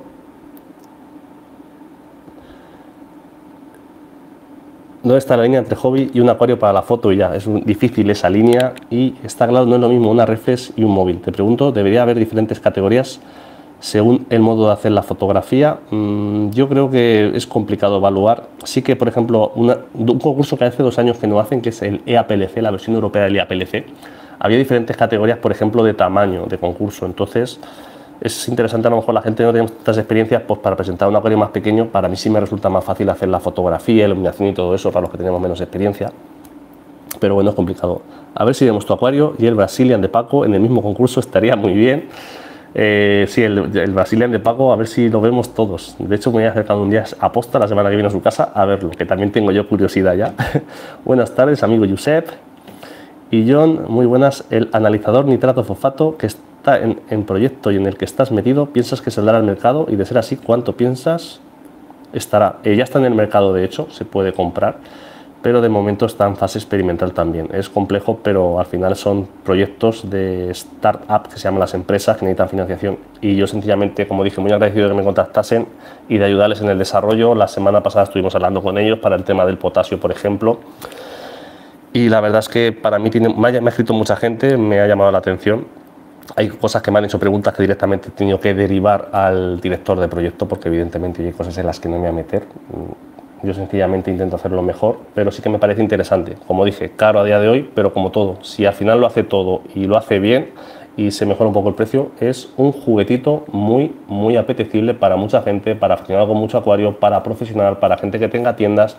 ¿Dónde está la línea entre hobby y un acuario para la foto? Y ya, es difícil esa línea y está claro, no es lo mismo una reflex y un móvil. Te pregunto, ¿debería haber diferentes categorías según el modo de hacer la fotografía? Mm, yo creo que es complicado evaluar. Sí que, por ejemplo, un concurso que hace dos años que no hacen, que es el EAPLC, la versión europea del EAPLC, había diferentes categorías, por ejemplo, de tamaño de concurso. Entonces, es interesante, a lo mejor la gente no tiene tantas experiencias, pues para presentar un acuario más pequeño, para mí sí me resulta más fácil hacer la fotografía, iluminación y todo eso, para los que tenemos menos experiencia. Pero bueno, es complicado. A ver si vemos tu acuario y el Brazilian de Paco en el mismo concurso estaría muy bien. Eh, sí, el, el, Brazilian de Paco, a ver si lo vemos todos. De hecho, me voy a acercar un día aposta la semana que viene a su casa a verlo, que también tengo yo curiosidad ya. *laughs* buenas tardes, amigo Josep. Y John, muy buenas. El analizador nitrato fosfato que está en, proyecto y en el que estás metido, piensas que saldrá al mercado y de ser así, ¿cuánto piensas estará? Eh, ya está en el mercado, de hecho, se puede comprar, pero de momento está en fase experimental también. Es complejo, pero al final son proyectos de startup que se llaman las empresas que necesitan financiación y yo sencillamente, como dije, muy agradecido de que me contactasen y de ayudarles en el desarrollo. La semana pasada estuvimos hablando con ellos para el tema del potasio, por ejemplo Y la verdad es que para mí tiene, me, ha, me ha escrito mucha gente, me ha llamado la atención. Hay cosas que me han hecho preguntas que directamente he tenido que derivar al director de proyecto porque evidentemente hay cosas en las que no me voy a meter. Yo sencillamente intento hacerlo mejor, pero sí que me parece interesante. Como dije, caro a día de hoy, pero como todo, si al final lo hace todo y lo hace bien y se mejora un poco el precio, es un juguetito muy, muy apetecible para mucha gente, para aficionado con mucho acuario, para profesional, para gente que tenga tiendas,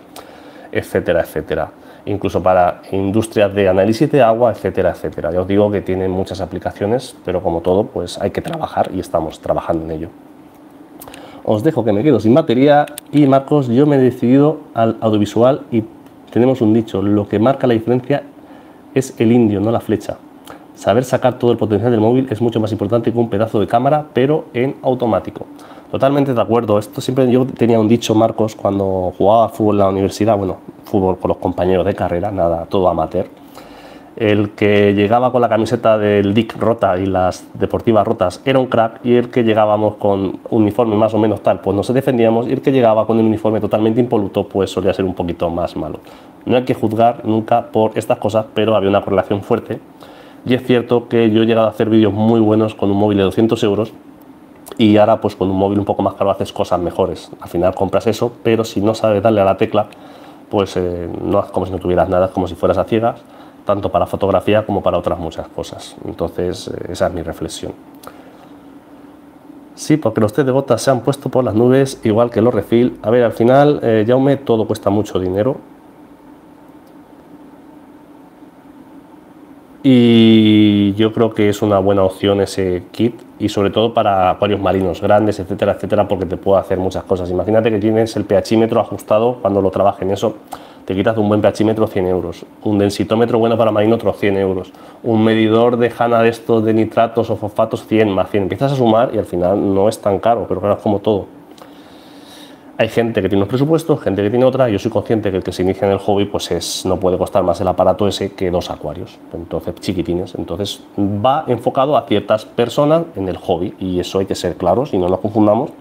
etcétera, etcétera. Incluso para industrias de análisis de agua, etcétera, etcétera. Ya os digo que tiene muchas aplicaciones, pero como todo, pues hay que trabajar y estamos trabajando en ello os dejo que me quedo sin batería y Marcos, yo me he decidido al audiovisual y tenemos un dicho, lo que marca la diferencia es el indio, no la flecha. Saber sacar todo el potencial del móvil es mucho más importante que un pedazo de cámara, pero en automático. Totalmente de acuerdo. Esto siempre yo tenía un dicho, Marcos, cuando jugaba fútbol en la universidad, bueno, fútbol con los compañeros de carrera, nada, todo amateur el que llegaba con la camiseta del Dick rota y las deportivas rotas era un crack y el que llegábamos con uniforme más o menos tal, pues no se defendíamos y el que llegaba con un uniforme totalmente impoluto, pues solía ser un poquito más malo. No hay que juzgar nunca por estas cosas, pero había una correlación fuerte y es cierto que yo he llegado a hacer vídeos muy buenos con un móvil de 200 euros y ahora pues con un móvil un poco más caro haces cosas mejores. Al final compras eso, pero si no sabes darle a la tecla, pues eh, no es como si no tuvieras nada, es como si fueras a ciegas tanto para fotografía como para otras muchas cosas. Entonces, eh, esa es mi reflexión. Sí, porque los test de gotas se han puesto por las nubes, igual que los refill. A ver, al final, eh, Jaume, todo cuesta mucho dinero. Y yo creo que es una buena opción ese kit y sobre todo para acuarios marinos grandes, etcétera, etcétera, porque te puede hacer muchas cosas. Imagínate que tienes el pHímetro ajustado cuando lo trabajen eso te quitas un buen pHímetro 100 euros, un densitómetro bueno para marino otros 100 euros, un medidor de HANA de estos de nitratos o fosfatos 100 más 100. Empiezas a sumar y al final no es tan caro, pero claro, es como todo. Hay gente que tiene unos presupuestos, gente que tiene otra. Yo soy consciente que el que se inicia en el hobby pues es, no puede costar más el aparato ese que dos acuarios, entonces chiquitines. Entonces va enfocado a ciertas personas en el hobby y eso hay que ser claros y no nos confundamos,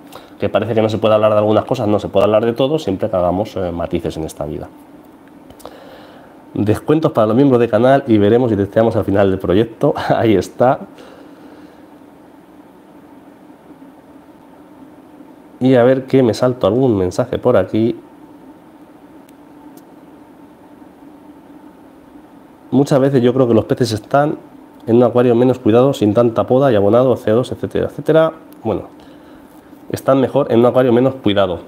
que parece que no se puede hablar de algunas cosas, no se puede hablar de todo siempre que hagamos eh, matices en esta vida descuentos para los miembros del canal y veremos si testeamos al final del proyecto. *laughs* Ahí está. Y a ver que me salto algún mensaje por aquí. Muchas veces yo creo que los peces están en un acuario menos cuidado, sin tanta poda y abonado, CO2, etcétera, etcétera. Bueno, están mejor en un acuario menos cuidado.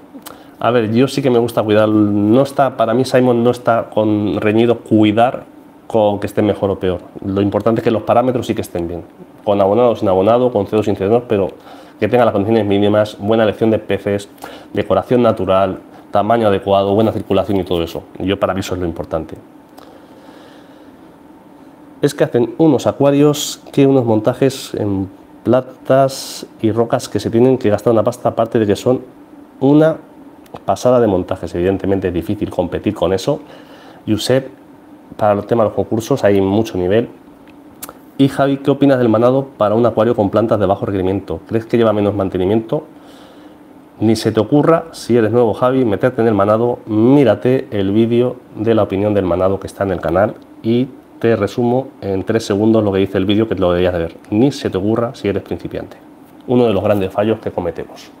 A ver, yo sí que me gusta cuidar. No está, para mí Simon no está con reñido cuidar con que esté mejor o peor. Lo importante es que los parámetros sí que estén bien. Con abonado sin abonado, con CO2 sin CO2, pero que tenga las condiciones mínimas, buena elección de peces, decoración natural, tamaño adecuado, buena circulación y todo eso. Yo para mí eso es lo importante. Es que hacen unos acuarios que unos montajes en platas y rocas que se tienen que gastar una pasta, aparte de que son una pasada de montajes. Evidentemente es difícil competir con eso. Josep, para el tema de los concursos hay mucho nivel. Y Javi, ¿qué opinas del manado para un acuario con plantas de bajo requerimiento? ¿Crees que lleva menos mantenimiento? Ni se te ocurra, si eres nuevo Javi, meterte en el manado, mírate el vídeo de la opinión del manado que está en el canal y te resumo en tres segundos lo que dice el vídeo que lo deberías de ver. Ni se te ocurra si eres principiante. Uno de los grandes fallos que cometemos.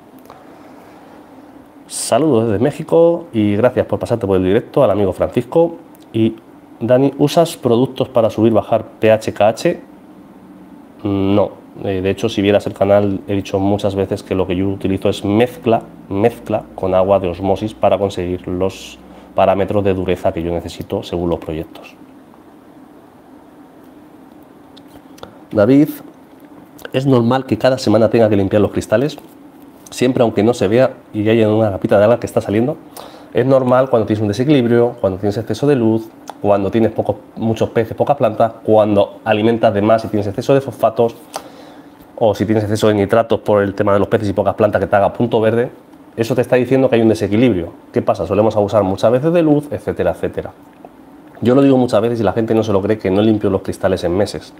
Saludos desde México y gracias por pasarte por el directo al amigo Francisco. Y Dani, ¿usas productos para subir, bajar pH-KH? No. Eh, de hecho, si vieras el canal, he dicho muchas veces que lo que yo utilizo es mezcla, mezcla con agua de osmosis para conseguir los parámetros de dureza que yo necesito según los proyectos. David, ¿es normal que cada semana tenga que limpiar los cristales? siempre aunque no se vea y haya una capita de agua que está saliendo, es normal cuando tienes un desequilibrio, cuando tienes exceso de luz, cuando tienes muchos peces, pocas plantas, cuando alimentas de más y tienes exceso de fosfatos, o si tienes exceso de nitratos por el tema de los peces y pocas plantas que te haga punto verde, eso te está diciendo que hay un desequilibrio. ¿Qué pasa? Solemos abusar muchas veces de luz, etcétera, etcétera. Yo lo digo muchas veces y la gente no se lo cree que no limpio los cristales en meses.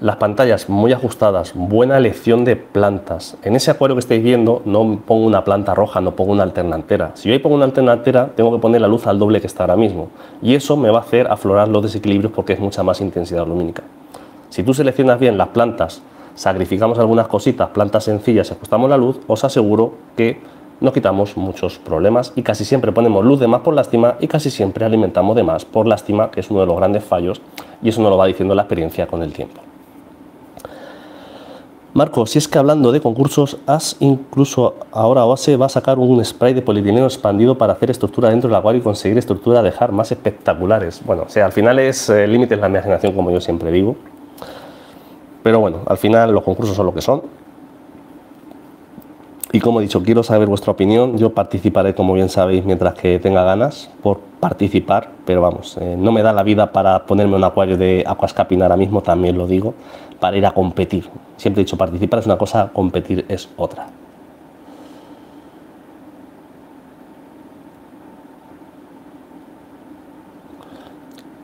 Las pantallas muy ajustadas, buena elección de plantas. En ese acuario que estáis viendo no pongo una planta roja, no pongo una alternantera. Si yo ahí pongo una alternantera, tengo que poner la luz al doble que está ahora mismo. Y eso me va a hacer aflorar los desequilibrios porque es mucha más intensidad lumínica. Si tú seleccionas bien las plantas, sacrificamos algunas cositas, plantas sencillas, ajustamos la luz, os aseguro que nos quitamos muchos problemas y casi siempre ponemos luz de más por lástima y casi siempre alimentamos de más por lástima, que es uno de los grandes fallos y eso nos lo va diciendo la experiencia con el tiempo. Marco, si es que hablando de concursos, has incluso ahora OASE va a sacar un spray de polietileno expandido para hacer estructura dentro del acuario y conseguir estructura dejar más espectaculares. Bueno, o sea, al final es eh, límite en la imaginación, como yo siempre digo. Pero bueno, al final los concursos son lo que son y como he dicho, quiero saber vuestra opinión. Yo participaré, como bien sabéis, mientras que tenga ganas por participar, pero vamos, eh, no me da la vida para ponerme un acuario de aquascaping ahora mismo, también lo digo, para ir a competir. Siempre he dicho, participar es una cosa, competir es otra.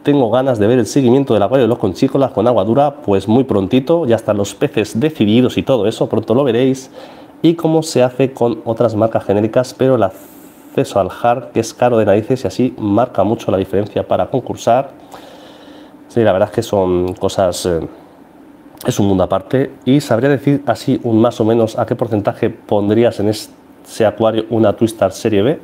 tengo ganas de ver el seguimiento del acuario de los conchícolas con agua dura, pues muy prontito, ya están los peces decididos y todo eso, pronto lo veréis y cómo se hace con otras marcas genéricas, pero el acceso al hard, que es caro de narices y así marca mucho la diferencia para concursar. Sí, la verdad es que son cosas, eh, es un mundo aparte y sabría decir así un más o menos a qué porcentaje pondrías en ese acuario una Twistar Serie B.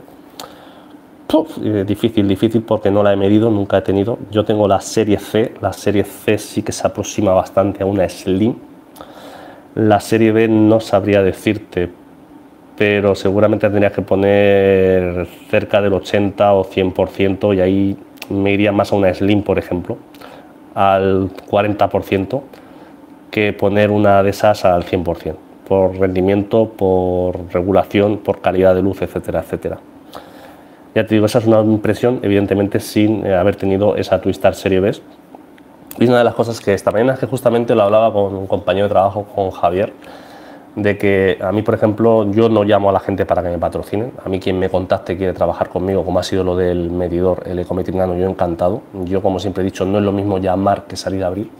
Eh, difícil, difícil porque no la he medido, nunca he tenido. Yo tengo la serie C, la serie C sí que se aproxima bastante a una Slim, la serie B no sabría decirte, pero seguramente tendrías que poner cerca del 80 o 100% y ahí me iría más a una Slim, por ejemplo, al 40% que poner una de esas al 100%, por rendimiento, por regulación, por calidad de luz, etcétera, etcétera. Ya te digo, esa es una impresión, evidentemente sin eh, haber tenido esa Twistar Serie B, y una de las cosas que esta mañana que justamente lo hablaba con un compañero de trabajo, con Javier, de que a mí, por ejemplo, yo no llamo a la gente para que me patrocinen. A mí quien me contacte quiere trabajar conmigo, como ha sido lo del medidor, el Ecometingano, yo encantado. Yo, como siempre he dicho, no es lo mismo llamar que salir a abrir.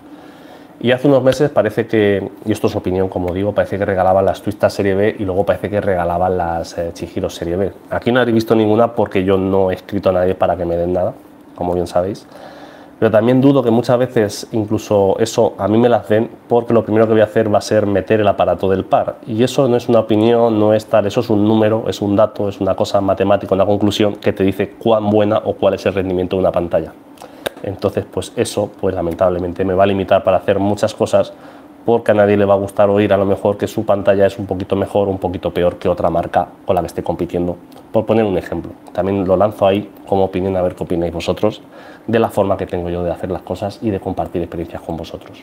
Y hace unos meses parece que, y esto es opinión, como digo, parece que regalaban las Twistar Serie B y luego parece que regalaban las eh, Serie B. Aquí no he visto ninguna porque yo no he escrito a nadie para que me den nada, como bien sabéis pero también dudo que muchas veces incluso eso a mí me la hacen porque lo primero que voy a hacer va a ser meter el aparato del par y eso no es una opinión, no es tal, eso es un número, es un dato, es una cosa matemática, una conclusión que te dice cuán buena o cuál es el rendimiento de una pantalla. Entonces, pues eso, pues lamentablemente me va a limitar para hacer muchas cosas porque a nadie le va a gustar oír a lo mejor que su pantalla es un poquito mejor un poquito peor que otra marca con la que esté compitiendo, por poner un ejemplo. También lo lanzo ahí como opinión a ver qué opináis vosotros de la forma que tengo yo de hacer las cosas y de compartir experiencias con vosotros.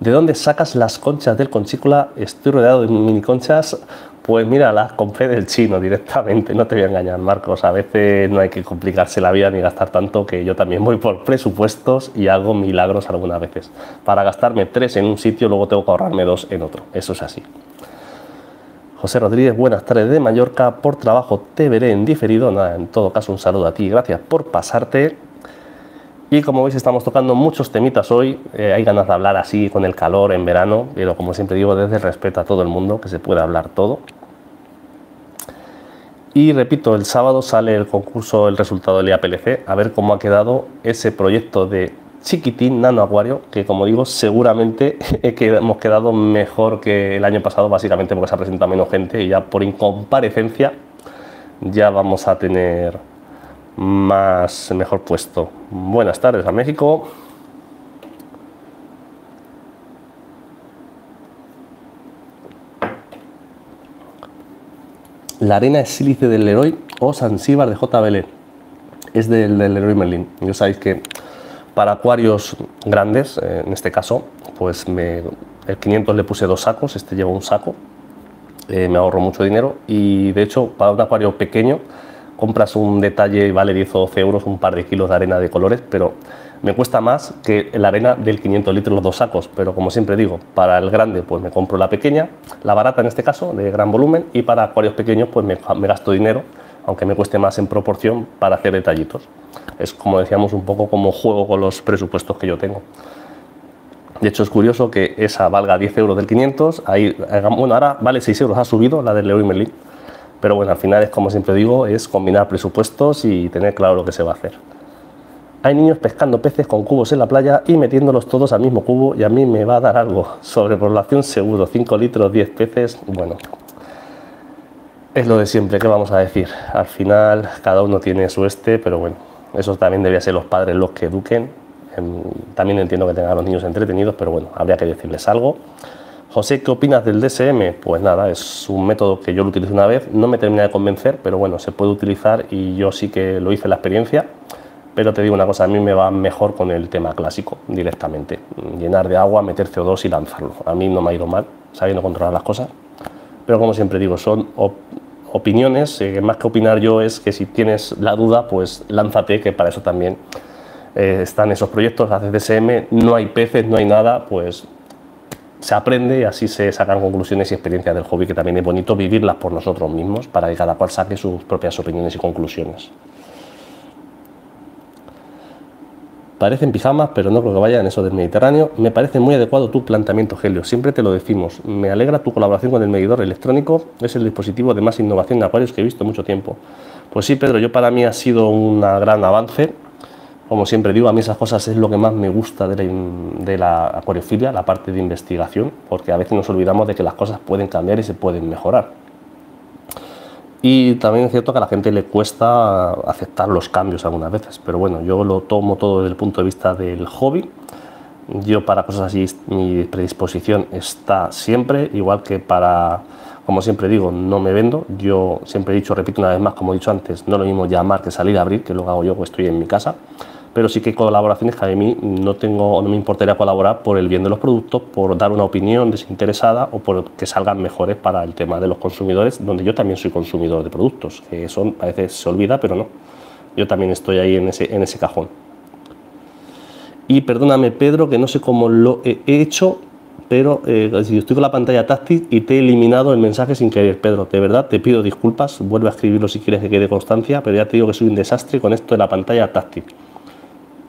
¿De dónde sacas las conchas del conchícola? Estoy rodeado de mini conchas. Pues mira, las compré del chino directamente, no te voy a engañar, Marcos. A veces no hay que complicarse la vida ni gastar tanto, que yo también voy por presupuestos y hago milagros algunas veces. Para gastarme tres en un sitio, luego tengo que ahorrarme dos en otro. Eso es así. José Rodríguez, buenas tardes de Mallorca. Por trabajo te veré en diferido. Nada, en todo caso, un saludo a ti. Gracias por pasarte. Y como veis, estamos tocando muchos temitas hoy. Eh, hay ganas de hablar así con el calor en verano, pero como siempre digo, desde respeto a todo el mundo, que se puede hablar todo. Y repito, el sábado sale el concurso, el resultado del IAPLC, a ver cómo ha quedado ese proyecto de chiquitín nano acuario, que como digo, seguramente *laughs* hemos quedado mejor que el año pasado, básicamente porque se ha presentado menos gente y ya por incomparecencia ya vamos a tener más mejor puesto. Buenas tardes a México. La arena es sílice del Leroy o Sansíbar de JBL. Es del, Leroy Merlin. Ya sabéis que para acuarios grandes, eh, en este caso, pues el 500 le puse dos sacos, este lleva un saco, eh, me ahorro mucho dinero y de hecho para un acuario pequeño compras un detalle y vale 10 o 12 euros un par de kilos de arena de colores, pero me cuesta más que la arena del 500 litros los dos sacos, pero como siempre digo, para el grande pues me compro la pequeña, la barata en este caso, de gran volumen, y para acuarios pequeños pues me, gasto dinero, aunque me cueste más en proporción para hacer detallitos es como decíamos un poco como juego con los presupuestos que yo tengo. De hecho, es curioso que esa valga 10 euros del 500. Ahí, bueno, ahora vale 6 euros, ha subido la del Leroy Merlin. Pero bueno, al final es como siempre digo, es combinar presupuestos y tener claro lo que se va a hacer. Hay niños pescando peces con cubos en la playa y metiéndolos todos al mismo cubo y a mí me va a dar algo. Sobrepoblación seguro, 5 litros, 10 peces, bueno. Es lo de siempre, ¿qué vamos a decir? Al final cada uno tiene su este, pero bueno, eso también debía ser los padres los que eduquen también entiendo que tengan a los niños entretenidos, pero bueno, habría que decirles algo. José, ¿qué opinas del DSM? Pues nada, es un método que yo lo utilicé una vez, no me termina de convencer, pero bueno, se puede utilizar y yo sí que lo hice la experiencia. Pero te digo una cosa, a mí me va mejor con el tema clásico directamente. Llenar de agua, meter CO2 y lanzarlo. A mí no me ha ido mal, sabiendo controlar las cosas. Pero como siempre digo, son opiniones. Eh, más que opinar yo es que si tienes la duda, pues lánzate, que para eso también eh, están esos proyectos, haces DSM, no hay peces, no hay nada, pues se aprende y así se sacan conclusiones y experiencias del hobby, que también es bonito vivirlas por nosotros mismos para que cada cual saque sus propias opiniones y conclusiones. Parecen pijamas, pero no creo que vaya en eso del Mediterráneo. Me parece muy adecuado tu planteamiento, Helio. Siempre te lo decimos. Me alegra tu colaboración con el medidor electrónico. Es el dispositivo de más innovación de acuarios que he visto mucho tiempo. Pues sí, Pedro, yo para mí ha sido un gran avance como siempre digo, a mí esas cosas es lo que más me gusta de la, acuariofilia, la parte de investigación, porque a veces nos olvidamos de que las cosas pueden cambiar y se pueden mejorar. Y también es cierto que a la gente le cuesta aceptar los cambios algunas veces, pero bueno, yo lo tomo todo desde el punto de vista del hobby. Yo para cosas así mi predisposición está siempre, igual que para, como siempre digo, no me vendo. Yo siempre he dicho, repito una vez más, como he dicho antes, no lo mismo llamar que salir a abrir, que lo hago yo, pues estoy en mi casa pero sí que colaboraciones que a mí no tengo no me importaría colaborar por el bien de los productos, por dar una opinión desinteresada o por que salgan mejores para el tema de los consumidores, donde yo también soy consumidor de productos, que son a veces se olvida, pero no. Yo también estoy ahí en ese, en ese cajón. Y perdóname, Pedro, que no sé cómo lo he hecho, pero eh, estoy con la pantalla táctil y te he eliminado el mensaje sin querer, Pedro. De verdad, te pido disculpas, vuelve a escribirlo si quieres que quede constancia, pero ya te digo que soy un desastre con esto de la pantalla táctil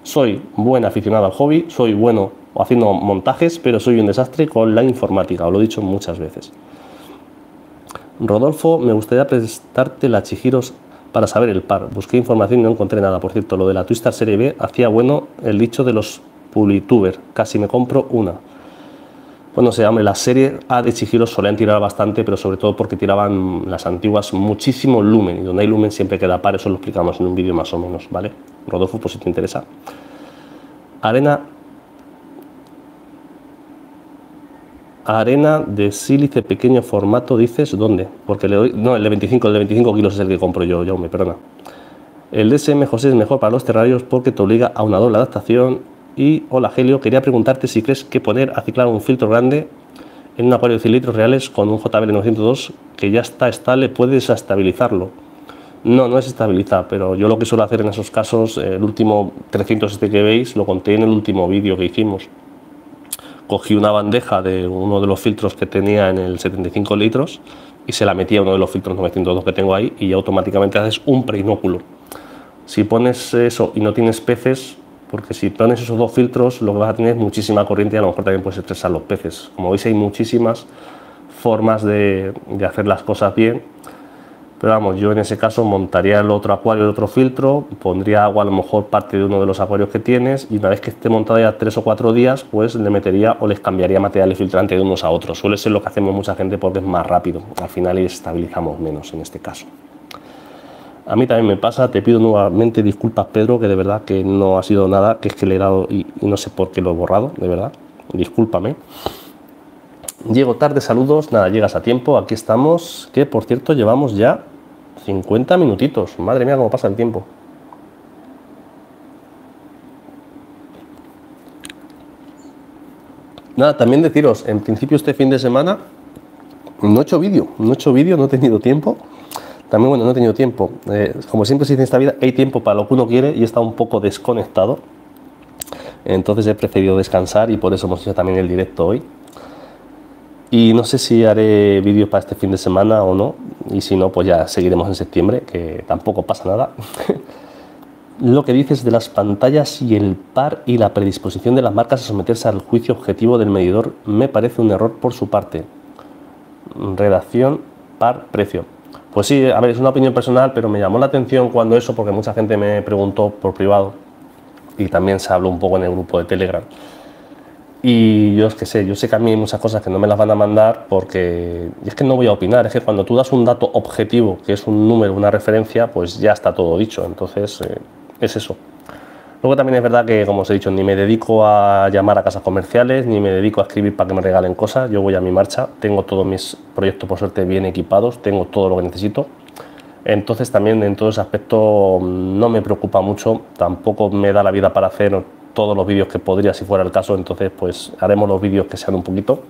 soy buen aficionado al hobby, soy bueno haciendo montajes, pero soy un desastre con la informática, os lo he dicho muchas veces. Rodolfo, me gustaría prestarte la Chihiros para saber el par. Busqué información y no encontré nada. Por cierto, lo de la Twister Serie B hacía bueno el dicho de los Pulituber. Casi me compro una. Bueno, se llama la serie A de Chihiro solían tirar bastante, pero sobre todo porque tiraban las antiguas muchísimo lumen, y donde hay lumen siempre queda par, eso lo explicamos en un vídeo más o menos, ¿vale? Rodolfo, por si te interesa. Arena arena de sílice pequeño formato, dices, ¿dónde? Porque le doy, no, el de 25, el de 25 kilos es el que compro yo, me perdona. El DSM José es mejor para los terrarios porque te obliga a una doble adaptación y hola Helio, quería preguntarte si crees que poner a ciclar un filtro grande en un acuario de 100 litros reales con un JBL 902 que ya está estable puede desestabilizarlo. No, no es estabilizar, pero yo lo que suelo hacer en esos casos, el último 300 este que veis, lo conté en el último vídeo que hicimos. Cogí una bandeja de uno de los filtros que tenía en el 75 litros y se la metí a uno de los filtros 902 que tengo ahí y automáticamente haces un preinóculo. Si pones eso y no tienes peces, porque si pones esos dos filtros lo que vas a tener es muchísima corriente y a lo mejor también puedes estresar los peces. Como veis hay muchísimas formas de, hacer las cosas bien, pero vamos, yo en ese caso montaría el otro acuario de otro filtro, pondría agua a lo mejor parte de uno de los acuarios que tienes y una vez que esté montado ya tres o cuatro días, pues le metería o les cambiaría material filtrante de unos a otros. Suele ser lo que hacemos mucha gente porque es más rápido, al final estabilizamos menos en este caso. A mí también me pasa, te pido nuevamente disculpas Pedro, que de verdad que no ha sido nada, que es que le he dado y, no sé por qué lo he borrado, de verdad, discúlpame. Llego tarde, saludos, nada, llegas a tiempo, aquí estamos, que por cierto llevamos ya 50 minutitos, madre mía cómo pasa el tiempo. Nada, también deciros, en principio este fin de semana no he hecho vídeo, no he hecho vídeo, no he tenido tiempo. También, bueno, no he tenido tiempo. Eh, como siempre se dice en esta vida, hay tiempo para lo que uno quiere y estado un poco desconectado. Entonces he preferido descansar y por eso hemos hecho también el directo hoy. Y no sé si haré vídeos para este fin de semana o no. Y si no, pues ya seguiremos en septiembre, que tampoco pasa nada. *laughs* lo que dices de las pantallas y el par y la predisposición de las marcas a someterse al juicio objetivo del medidor me parece un error por su parte. Redacción, par, precio. Pues sí, a ver, es una opinión personal, pero me llamó la atención cuando eso, porque mucha gente me preguntó por privado y también se habló un poco en el grupo de Telegram. Y yo es que sé, yo sé que a mí hay muchas cosas que no me las van a mandar porque y es que no voy a opinar, es que cuando tú das un dato objetivo, que es un número, una referencia, pues ya está todo dicho. Entonces, eh, es eso. Luego también es verdad que, como os he dicho, ni me dedico a llamar a casas comerciales, ni me dedico a escribir para que me regalen cosas, yo voy a mi marcha, tengo todos mis proyectos por suerte bien equipados, tengo todo lo que necesito. Entonces también en todo ese aspecto mm, no me preocupa mucho, tampoco me da la vida para hacer todos los vídeos que podría si fuera el caso, entonces pues haremos los vídeos que sean un poquito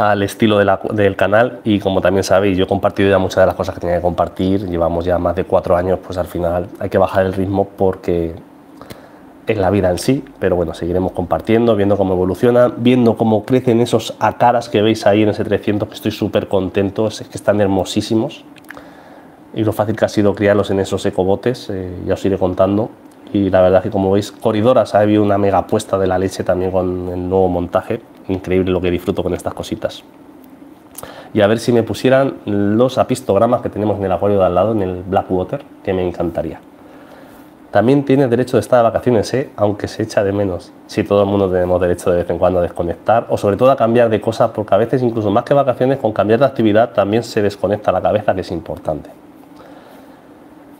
al estilo del canal. Y como también sabéis yo he compartido ya muchas de las cosas que tenía que compartir, llevamos ya más de cuatro años, pues al final hay que bajar el ritmo porque es la vida en sí, pero bueno, seguiremos compartiendo, viendo cómo evoluciona, viendo cómo crecen esos acaras que veis ahí en ese 300, que estoy súper contento, es que están hermosísimos. Y lo fácil que ha sido criarlos en esos ecobotes, eh, ya os iré contando y la verdad que como veis, Corridoras ha habido una mega apuesta de la leche también con el nuevo montaje, increíble lo que disfruto con estas cositas. Y a ver si me pusieran los apistogramas que tenemos en el acuario de al lado, en el Blackwater, que me encantaría. También tienes derecho de estar de vacaciones, ¿eh? aunque se echa de menos. Si todo el mundo tenemos derecho de vez en cuando a desconectar o sobre todo a cambiar de cosas, porque a veces incluso más que vacaciones, con cambiar de actividad también se desconecta la cabeza, que es importante.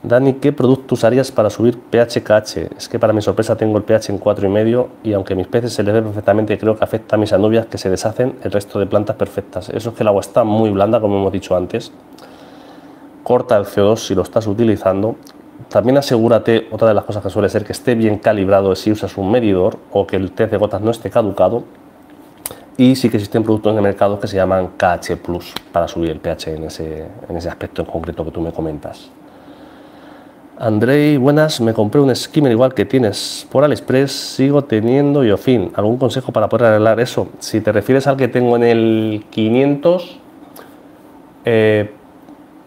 Dani, ¿qué producto usarías para subir pH KH? Es que para mi sorpresa tengo el pH en 4,5 y aunque mis peces se les ve perfectamente, creo que afecta a mis anubias que se deshacen, el resto de plantas perfectas. Eso es que el agua está muy blanda, como hemos dicho antes. Corta el CO2 si lo estás utilizando. También asegúrate, otra de las cosas que suele ser, que esté bien calibrado si usas un medidor o que el test de gotas no esté caducado. Y sí que existen productos en el mercado que se llaman KH Plus para subir el pH en ese, en ese aspecto en concreto que tú me comentas. Andrei, buenas, me compré un skimmer igual que tienes por AliExpress, sigo teniendo yo fin. ¿Algún consejo para poder arreglar eso? Si te refieres al que tengo en el 500, eh,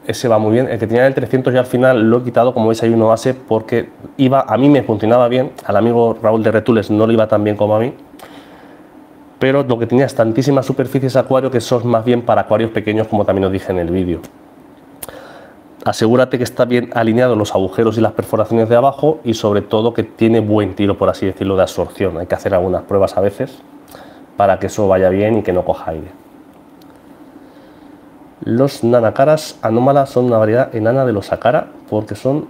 ese va muy bien. El que tenía en el 300 ya al final lo he quitado, como veis hay uno base, porque iba, a mí me funcionaba bien, al amigo Raúl de Retules no lo iba tan bien como a mí, pero lo que tenía es tantísimas superficies acuario que son más bien para acuarios pequeños, como también os dije en el vídeo asegúrate que está bien alineado los agujeros y las perforaciones de abajo y sobre todo que tiene buen tiro, por así decirlo, de absorción. Hay que hacer algunas pruebas a veces para que eso vaya bien y que no coja aire. Los nanacaras anómalas son una variedad enana de los acara porque son,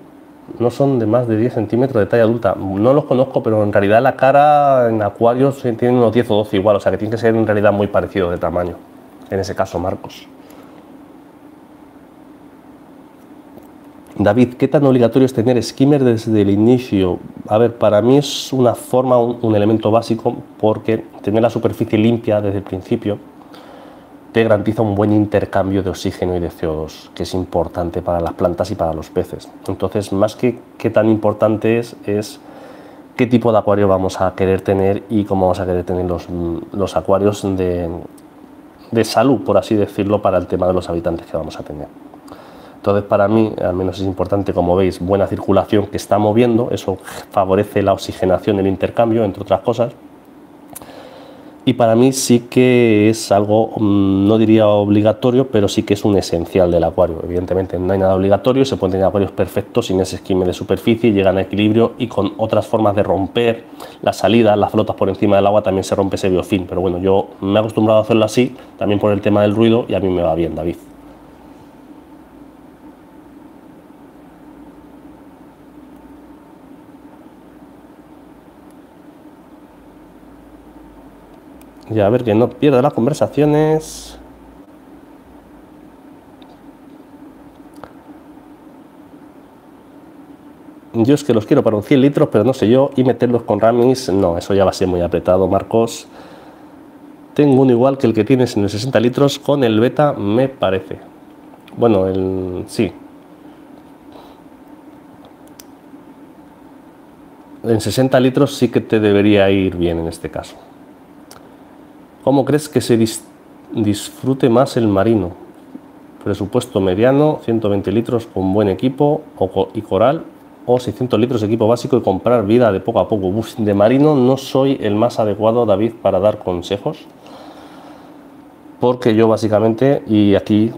no son de más de 10 centímetros de talla adulta. No los conozco, pero en realidad la cara en acuarios tiene unos 10 o 12 igual, o sea que tiene que ser en realidad muy parecido de tamaño. En ese caso, Marcos. David, ¿qué tan obligatorio es tener skimmer desde el inicio? A ver, para mí es una forma, un, elemento básico, porque tener la superficie limpia desde el principio te garantiza un buen intercambio de oxígeno y de CO2, que es importante para las plantas y para los peces. Entonces, más que qué tan importante es, es qué tipo de acuario vamos a querer tener y cómo vamos a querer tener los, los acuarios de, de salud, por así decirlo, para el tema de los habitantes que vamos a tener. Entonces, para mí, al menos es importante, como veis, buena circulación que está moviendo, eso favorece la oxigenación, el intercambio, entre otras cosas. Y para mí sí que es algo, mm, no diría obligatorio, pero sí que es un esencial del acuario. Evidentemente no hay nada obligatorio, se pueden tener acuarios perfectos sin ese esquema de superficie, llegan a equilibrio y con otras formas de romper la salida, las flotas por encima del agua también se rompe ese biofilm. Pero bueno, yo me he acostumbrado a hacerlo así, también por el tema del ruido y a mí me va bien, David. Y a ver que no pierda las conversaciones. Yo es que los quiero para un 100 litros, pero no sé yo. Y meterlos con ramis, no, eso ya va a ser muy apretado, Marcos. Tengo uno igual que el que tienes en el 60 litros con el beta, me parece. Bueno, el sí. En 60 litros sí que te debería ir bien en este caso. ¿Cómo crees que se disfrute más el marino? Presupuesto mediano, 120 litros con buen equipo y coral o 600 litros de equipo básico y comprar vida de poco a poco. de marino no soy el más adecuado, David, para dar consejos, porque yo básicamente, y aquí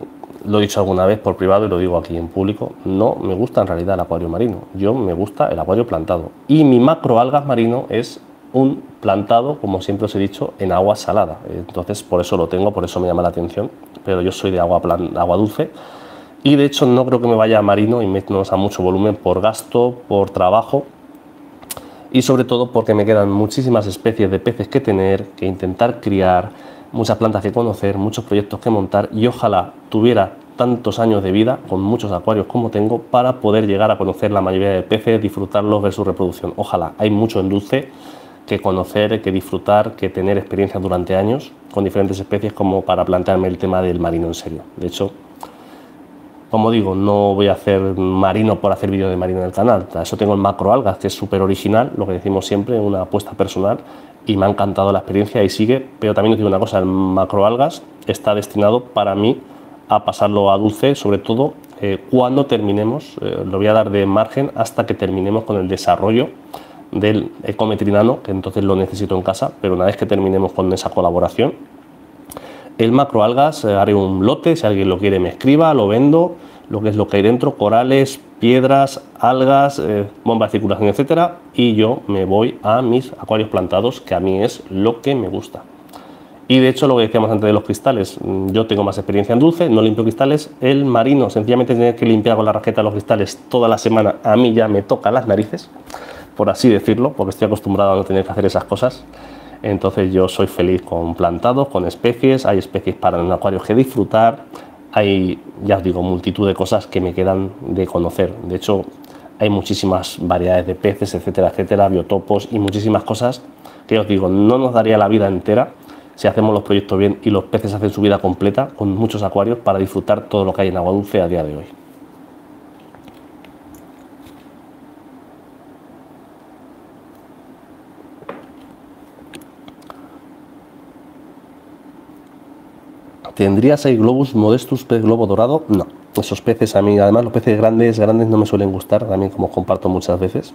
lo he dicho alguna vez por privado y lo digo aquí en público, no me gusta en realidad el acuario marino, yo me gusta el acuario plantado. Y mi macroalgas marino es un plantado, como siempre os he dicho, en agua salada. Entonces, por eso lo tengo, por eso me llama la atención, pero yo soy de agua, agua dulce y de hecho no creo que me vaya a marino y meternos a mucho volumen por gasto, por trabajo y sobre todo porque me quedan muchísimas especies de peces que tener, que intentar criar, muchas plantas que conocer, muchos proyectos que montar y ojalá tuviera tantos años de vida con muchos acuarios como tengo para poder llegar a conocer la mayoría de peces, disfrutarlos, ver su reproducción. Ojalá, hay mucho en dulce que conocer, que disfrutar, que tener experiencia durante años con diferentes especies como para plantearme el tema del marino en serio. De hecho, como digo, no voy a hacer marino por hacer vídeo de marino en el canal. Para eso tengo el macroalgas, que es súper original, lo que decimos siempre, una apuesta personal. Y me ha encantado la experiencia y sigue. Pero también os digo una cosa, el macroalgas está destinado para mí a pasarlo a dulce, sobre todo eh, cuando terminemos, eh, lo voy a dar de margen hasta que terminemos con el desarrollo del ecometrinano, que entonces lo necesito en casa, pero una vez que terminemos con esa colaboración, el macroalgas, eh, haré un lote, si alguien lo quiere me escriba, lo vendo, lo que es lo que hay dentro, corales, piedras, algas, eh, bombas de circulación, etcétera, y yo me voy a mis acuarios plantados, que a mí es lo que me gusta. Y de hecho, lo que decíamos antes de los cristales, mm, yo tengo más experiencia en dulce, no limpio cristales. El marino, sencillamente tener que limpiar con la rajeta los cristales toda la semana, a mí ya me toca las narices, por así decirlo, porque estoy acostumbrado a no tener que hacer esas cosas. Entonces yo soy feliz con plantados, con especies, hay especies para en acuario que disfrutar, hay, ya os digo, multitud de cosas que me quedan de conocer. De hecho, hay muchísimas variedades de peces, etcétera, etcétera, biotopos y muchísimas cosas que os digo, no nos daría la vida entera si hacemos los proyectos bien y los peces hacen su vida completa con muchos acuarios para disfrutar todo lo que hay en agua dulce a día de hoy. ¿Tendría seis globus modestus pez globo dorado? No. Esos peces a mí, además los peces grandes, grandes no me suelen gustar, también como comparto muchas veces.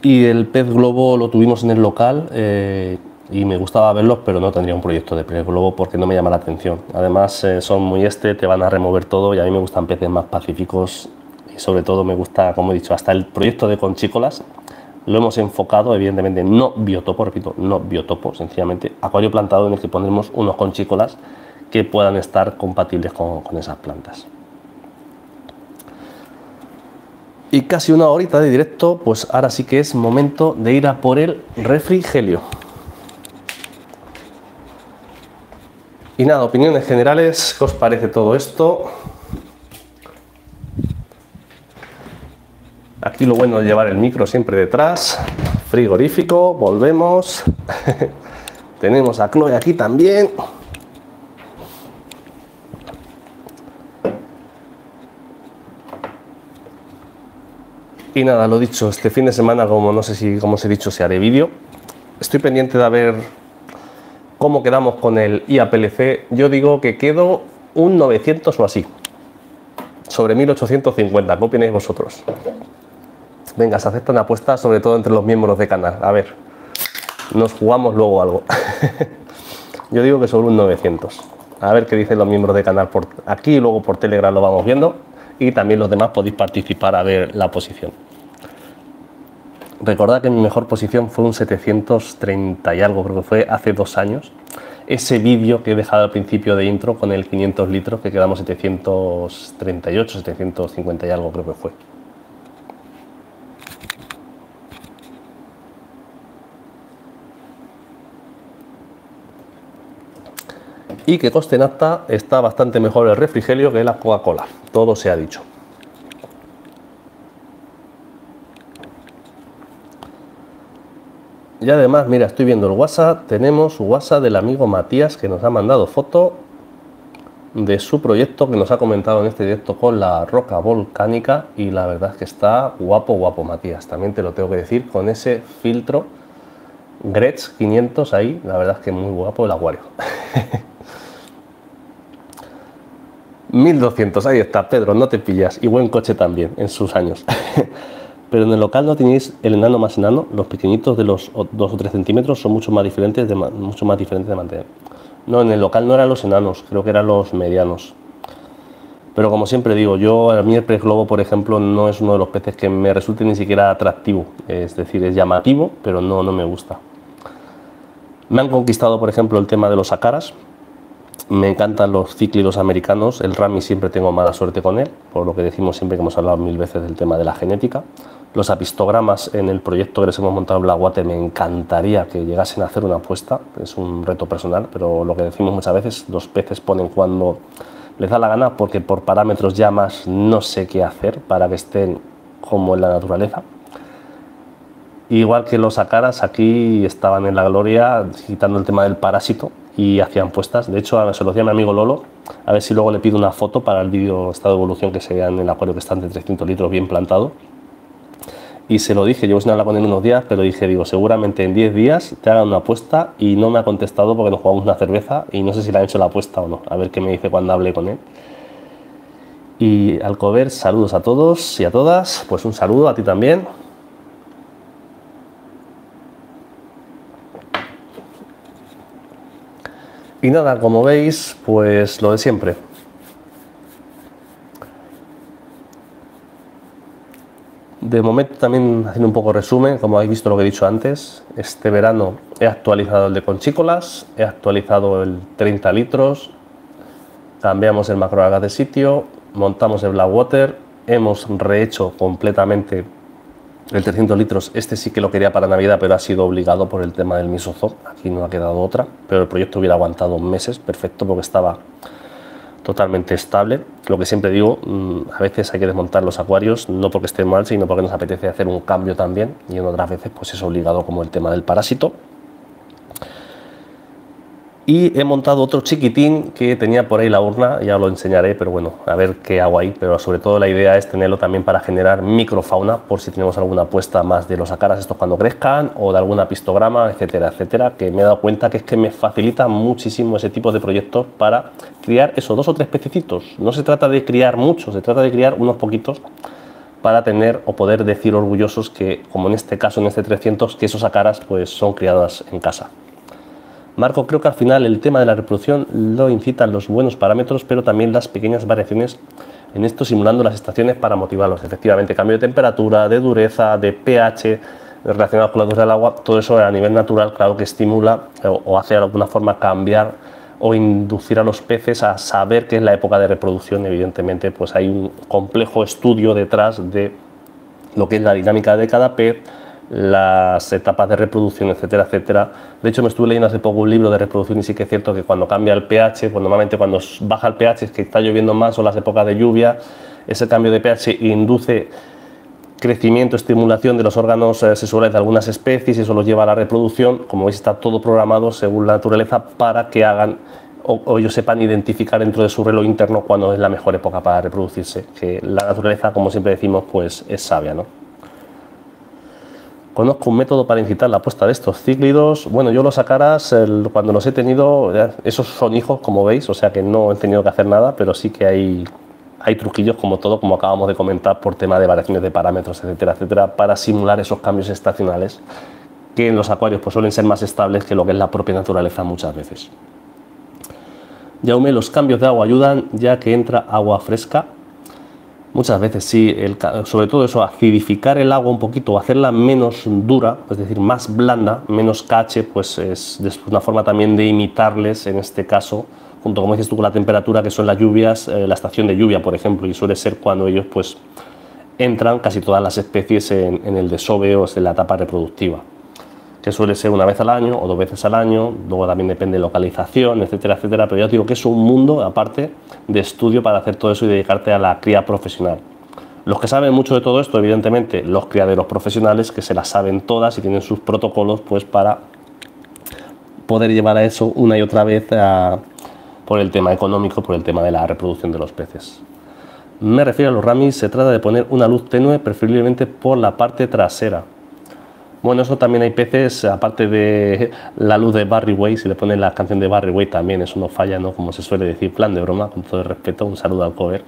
Y el pez globo lo tuvimos en el local eh, y me gustaba verlos, pero no tendría un proyecto de pez globo porque no me llama la atención. Además eh, son muy este, te van a remover todo y a mí me gustan peces más pacíficos y sobre todo me gusta, como he dicho, hasta el proyecto de conchícolas lo hemos enfocado, evidentemente, no biotopo, repito, no biotopo, sencillamente acuario plantado en el que pondremos unos conchícolas que puedan estar compatibles con, esas plantas. Y casi una horita de directo, pues ahora sí que es momento de ir a por el refrigelio. Y nada, opiniones generales, ¿qué os parece todo esto? Aquí lo bueno de llevar el micro siempre detrás. Frigorífico, volvemos. *laughs* Tenemos a Chloe aquí también. Y nada, lo dicho, este fin de semana, como no sé si, como os he dicho, se haré vídeo. Estoy pendiente de ver cómo quedamos con el IAPLC. Yo digo que quedo un 900 o así. Sobre 1850, ¿qué opináis vosotros? Venga, se aceptan apuestas, sobre todo entre los miembros de canal. A ver, nos jugamos luego algo. *laughs* Yo digo que sobre un 900. A ver qué dicen los miembros de canal por aquí y luego por Telegram lo vamos viendo. Y también los demás podéis participar a ver la posición. Recordad que mi mejor posición fue un 730 y algo, creo que fue hace dos años. Ese vídeo que he dejado al principio de intro con el 500 litros, que quedamos 738, 750 y algo, creo que fue. Y que coste en está bastante mejor el refrigerio que la Coca-Cola, todo se ha dicho. Y además, mira, estoy viendo el WhatsApp, tenemos WhatsApp del amigo Matías que nos ha mandado foto de su proyecto que nos ha comentado en este directo con la roca volcánica. Y la verdad es que está guapo, guapo Matías, también te lo tengo que decir, con ese filtro Gretz 500 ahí, la verdad es que muy guapo el acuario. *laughs* 1200, ahí está, Pedro, no te pillas. Y buen coche también, en sus años. *laughs* Pero en el local no tenéis el enano más enano, los pequeñitos de los 2 o 3 centímetros son mucho más diferentes de, mucho más diferentes de mantener. No, en el local no eran los enanos, creo que eran los medianos. Pero como siempre digo, yo a mí el pez globo, por ejemplo, no es uno de los peces que me resulte ni siquiera atractivo. Es decir, es llamativo, pero no, no me gusta. Me han conquistado, por ejemplo, el tema de los acaras. Me encantan los cíclidos americanos. El rami siempre tengo mala suerte con él, por lo que decimos siempre que hemos hablado mil veces del tema de la genética. Los apistogramas en el proyecto que les hemos montado en Blackwater me encantaría que llegasen a hacer una apuesta. Es un reto personal, pero lo que decimos muchas veces, los peces ponen cuando les da la gana porque por parámetros ya más no sé qué hacer para que estén como en la naturaleza. Igual que los acaras, aquí estaban en la gloria quitando el tema del parásito y hacían puestas. De hecho, se lo decía mi amigo Lolo, a ver si luego le pido una foto para el vídeo estado de evolución que se vea en el acuario que está de 300 litros bien plantado y se lo dije, llevo sin hablar con él unos días, pero dije, digo, seguramente en 10 días te hagan una apuesta y no me ha contestado porque nos jugamos una cerveza y no sé si le han hecho la apuesta o no. A ver qué me dice cuando hable con él. Y Alcover, saludos a todos y a todas. Pues un saludo a ti también. Y nada, como veis, pues lo de siempre. De momento también haciendo un poco resumen, como habéis visto lo que he dicho antes, este verano he actualizado el de conchícolas, he actualizado el 30 litros, cambiamos el macroalgas de sitio, montamos el Blackwater, hemos rehecho completamente el 300 litros, este sí que lo quería para Navidad, pero ha sido obligado por el tema del misozón, aquí no ha quedado otra, pero el proyecto hubiera aguantado meses, perfecto, porque estaba totalmente estable. Lo que siempre digo, mm, a veces hay que desmontar los acuarios, no porque estén mal, sino porque nos apetece hacer un cambio también, y en otras veces pues es obligado como el tema del parásito. Y he montado otro chiquitín que tenía por ahí la urna, ya lo enseñaré, pero bueno, a ver qué hago ahí. Pero sobre todo la idea es tenerlo también para generar microfauna, por si tenemos alguna apuesta más de los acaras estos cuando crezcan, o de alguna pistograma, etcétera, etcétera, que me he dado cuenta que es que me facilita muchísimo ese tipo de proyectos para criar esos dos o tres pececitos. No se trata de criar muchos, se trata de criar unos poquitos para tener o poder decir orgullosos que, como en este caso, en este 300, que esos acaras pues son criadas en casa. Marco, creo que al final el tema de la reproducción lo incitan los buenos parámetros, pero también las pequeñas variaciones en esto simulando las estaciones para motivarlos. Efectivamente, cambio de temperatura, de dureza, de pH relacionados con la dureza del agua, todo eso a nivel natural, claro que estimula o, hace de alguna forma cambiar o inducir a los peces a saber que es la época de reproducción. Evidentemente, pues hay un complejo estudio detrás de lo que es la dinámica de cada pez, las etapas de reproducción, etcétera, etcétera. De hecho, me estuve leyendo hace poco un libro de reproducción y sí que es cierto que cuando cambia el pH, pues normalmente cuando baja el pH es que está lloviendo más o las épocas de lluvia, ese cambio de pH induce crecimiento, estimulación de los órganos eh, sexuales de algunas especies y eso los lleva a la reproducción. Como veis, está todo programado según la naturaleza para que hagan o, ellos sepan identificar dentro de su reloj interno cuándo es la mejor época para reproducirse. Que la naturaleza, como siempre decimos, pues es sabia, ¿no? Conozco un método para incitar la apuesta de estos cíclidos. Bueno, yo los sacaras cuando los he tenido, esos son hijos, como veis, o sea que no he tenido que hacer nada, pero sí que hay, hay truquillos como todo, como acabamos de comentar, por tema de variaciones de parámetros, etcétera, etcétera, para simular esos cambios estacionales que en los acuarios pues, suelen ser más estables que lo que es la propia naturaleza muchas veces. Yaume, los cambios de agua ayudan ya que entra agua fresca Muchas veces sí, sobre todo eso, acidificar el agua un poquito, hacerla menos dura, es decir, más blanda, menos cache, pues es una forma también de imitarles, en este caso, junto como dices tú con la temperatura, que son las lluvias, eh, la estación de lluvia, por ejemplo, y suele ser cuando ellos pues entran casi todas las especies en, en el desove o en la etapa reproductiva que suele ser una vez al año o dos veces al año, luego también depende de localización, etcétera, etcétera, pero ya digo que es un mundo aparte de estudio para hacer todo eso y dedicarte a la cría profesional. Los que saben mucho de todo esto, evidentemente, los criaderos profesionales que se las saben todas y tienen sus protocolos pues para poder llevar a eso una y otra vez por el tema económico, por el tema de la reproducción de los peces. Me refiero a los ramis, se trata de poner una luz tenue, preferiblemente por la parte trasera, Bueno, eso también hay peces, aparte de la luz de Barry Way, si le ponen la canción de Barry Way también, eso no falla, ¿no? Como se suele decir, plan de broma, con todo el respeto, un saludo al cover.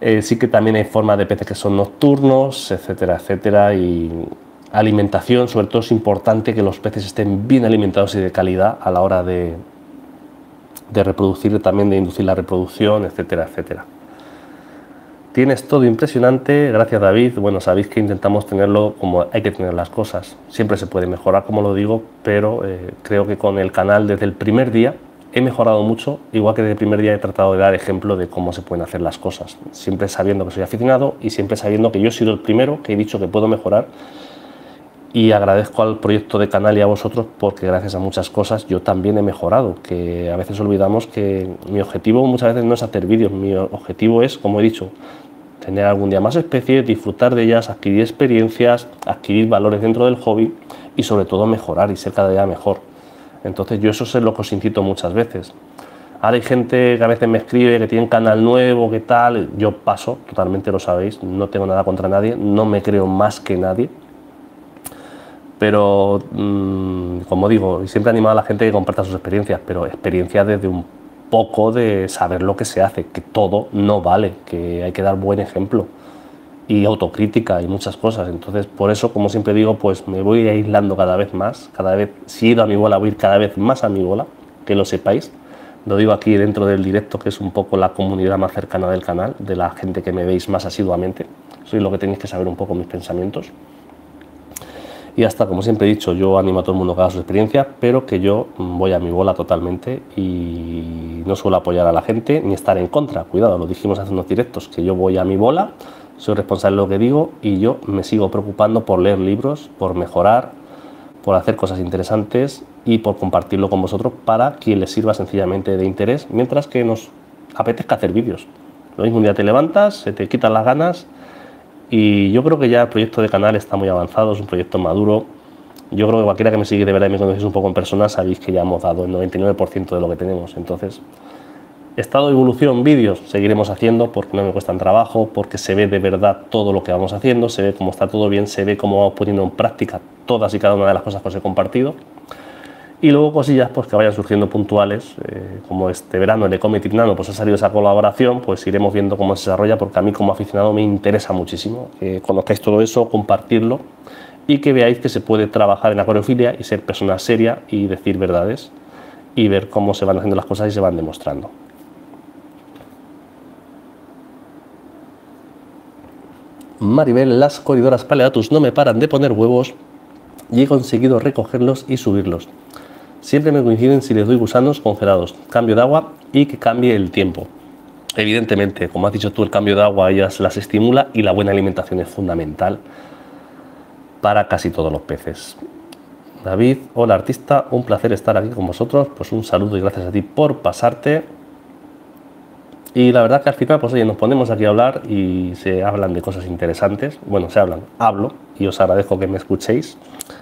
Eh, sí que también hay formas de peces que son nocturnos, etcétera, etcétera, y alimentación, sobre todo es importante que los peces estén bien alimentados y de calidad a la hora de, de reproducir, también de inducir la reproducción, etcétera, etcétera. Tienes todo impresionante, gracias David. Bueno, sabéis que intentamos tenerlo como hay que tener las cosas. Siempre se puede mejorar, como lo digo, pero eh, creo que con el canal desde el primer día he mejorado mucho, igual que desde el primer día he tratado de dar ejemplo de cómo se pueden hacer las cosas. Siempre sabiendo que soy aficionado y siempre sabiendo que yo he sido el primero que he dicho que puedo mejorar. Y agradezco al proyecto de canal y a vosotros porque gracias a muchas cosas yo también he mejorado, que a veces olvidamos que mi objetivo muchas veces no es hacer vídeos, mi objetivo es, como he dicho, tener algún día más especies, disfrutar de ellas, adquirir experiencias, adquirir valores dentro del hobby y sobre todo mejorar y ser cada día mejor. Entonces yo eso es lo que os incito muchas veces. Ahora hay gente que a veces me escribe que tiene canal nuevo, que tal, yo paso, totalmente lo sabéis, no tengo nada contra nadie, no me creo más que nadie. Pero, mm, como digo, siempre he animado a la gente que comparta sus experiencias, pero experiencias desde un poco de saber lo que se hace, que todo no vale, que hay que dar buen ejemplo y autocrítica y muchas cosas. Entonces, por eso, como siempre digo, pues me voy aislando cada vez más, cada vez, si he ido a mi bola, voy a ir cada vez más a mi bola, que lo sepáis. Lo digo aquí dentro del directo, que es un poco la comunidad más cercana del canal, de la gente que me veis más asiduamente. Soy lo que tenéis que saber un poco mis pensamientos. Y hasta, como siempre he dicho, yo animo a todo el mundo a que haga su experiencia, pero que yo voy a mi bola totalmente y no suelo apoyar a la gente ni estar en contra. Cuidado, lo dijimos hace unos directos, que yo voy a mi bola, soy responsable de lo que digo y yo me sigo preocupando por leer libros, por mejorar, por hacer cosas interesantes y por compartirlo con vosotros para quien les sirva sencillamente de interés, mientras que nos apetezca hacer vídeos. Lo mismo un día te levantas, se te quitan las ganas y yo creo que ya el proyecto de canal está muy avanzado, es un proyecto maduro. Yo creo que cualquiera que me sigue de verdad y me conocéis un poco en persona, sabéis que ya hemos dado el 99% de lo que tenemos. Entonces, estado de evolución, vídeos, seguiremos haciendo porque no me cuestan trabajo, porque se ve de verdad todo lo que vamos haciendo, se ve cómo está todo bien, se ve cómo vamos poniendo en práctica todas y cada una de las cosas que os he compartido. Y luego cosillas pues, que vayan surgiendo puntuales, eh, como este verano el Ecometic Nano, pues ha salido esa colaboración, pues iremos viendo cómo se desarrolla, porque a mí como aficionado me interesa muchísimo que conozcáis todo eso, compartirlo y que veáis que se puede trabajar en acuariofilia y ser persona seria y decir verdades y ver cómo se van haciendo las cosas y se van demostrando. Maribel, las corridoras paleatus no me paran de poner huevos y he conseguido recogerlos y subirlos. Siempre me coinciden si les doy gusanos congelados, cambio de agua y que cambie el tiempo. Evidentemente, como has dicho tú, el cambio de agua ellas las estimula y la buena alimentación es fundamental para casi todos los peces. David, hola artista, un placer estar aquí con vosotros. Pues un saludo y gracias a ti por pasarte. Y la verdad que al final, pues oye, nos ponemos aquí a hablar y se hablan de cosas interesantes. Bueno, se hablan, hablo y os agradezco que me escuchéis.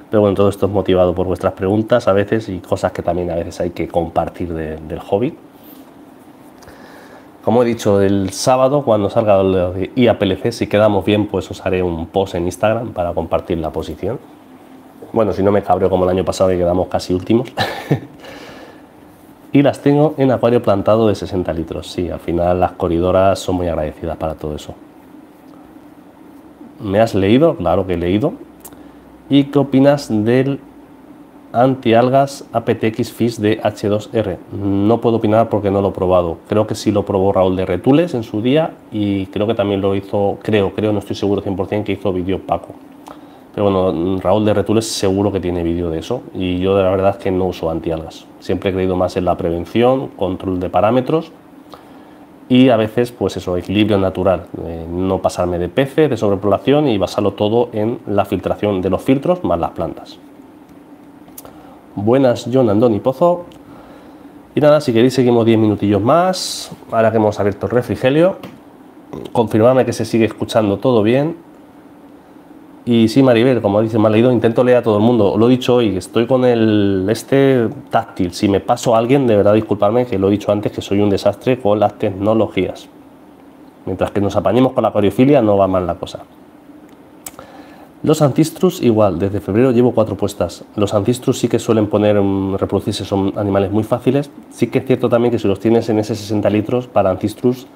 Pero bueno, todo esto es motivado por vuestras preguntas a veces y cosas que también a veces hay que compartir del hobby. Como he dicho, el sábado cuando salga lo de IAPLC, si quedamos bien, pues os haré un post en Instagram para compartir la posición. Bueno, si no me cabreo como el año pasado que quedamos casi últimos. *laughs* y las tengo en acuario plantado de 60 litros. Sí, al final las corridoras son muy agradecidas para todo eso. ¿Me has leído? Claro que he leído. ¿Y qué opinas del antialgas aptX Fish de H2R? No puedo opinar porque no lo he probado. Creo que sí lo probó Raúl de Retules en su día y creo que también lo hizo, creo, creo, no estoy seguro 100% que hizo vídeo Paco. Pero bueno, Raúl de Retules seguro que tiene vídeo de eso y yo de la verdad es que no uso antialgas. Siempre he creído más en la prevención, control de parámetros y a veces pues eso, equilibrio natural, no pasarme de peces, de sobrepoblación y basarlo todo en la filtración de los filtros más las plantas. Buenas, John Andoni Pozo. Y nada, si queréis seguimos 10 minutillos más, ahora que hemos abierto el refrigerio, confirmadme que se sigue escuchando todo bien y sí, Maribel, como dice, me ha leído, intento leer a todo el mundo. Lo he dicho hoy, estoy con el este táctil. Si me paso a alguien, de verdad disculparme, que lo he dicho antes, que soy un desastre con las tecnologías. Mientras que nos apañemos con la acuariofilia, no va mal la cosa. Los ancistrus igual, desde febrero llevo cuatro puestas. Los ancistrus sí que suelen poner, mm, reproducirse, son animales muy fáciles. Sí que es cierto también que si los tienes en ese 60 litros para ancistrus,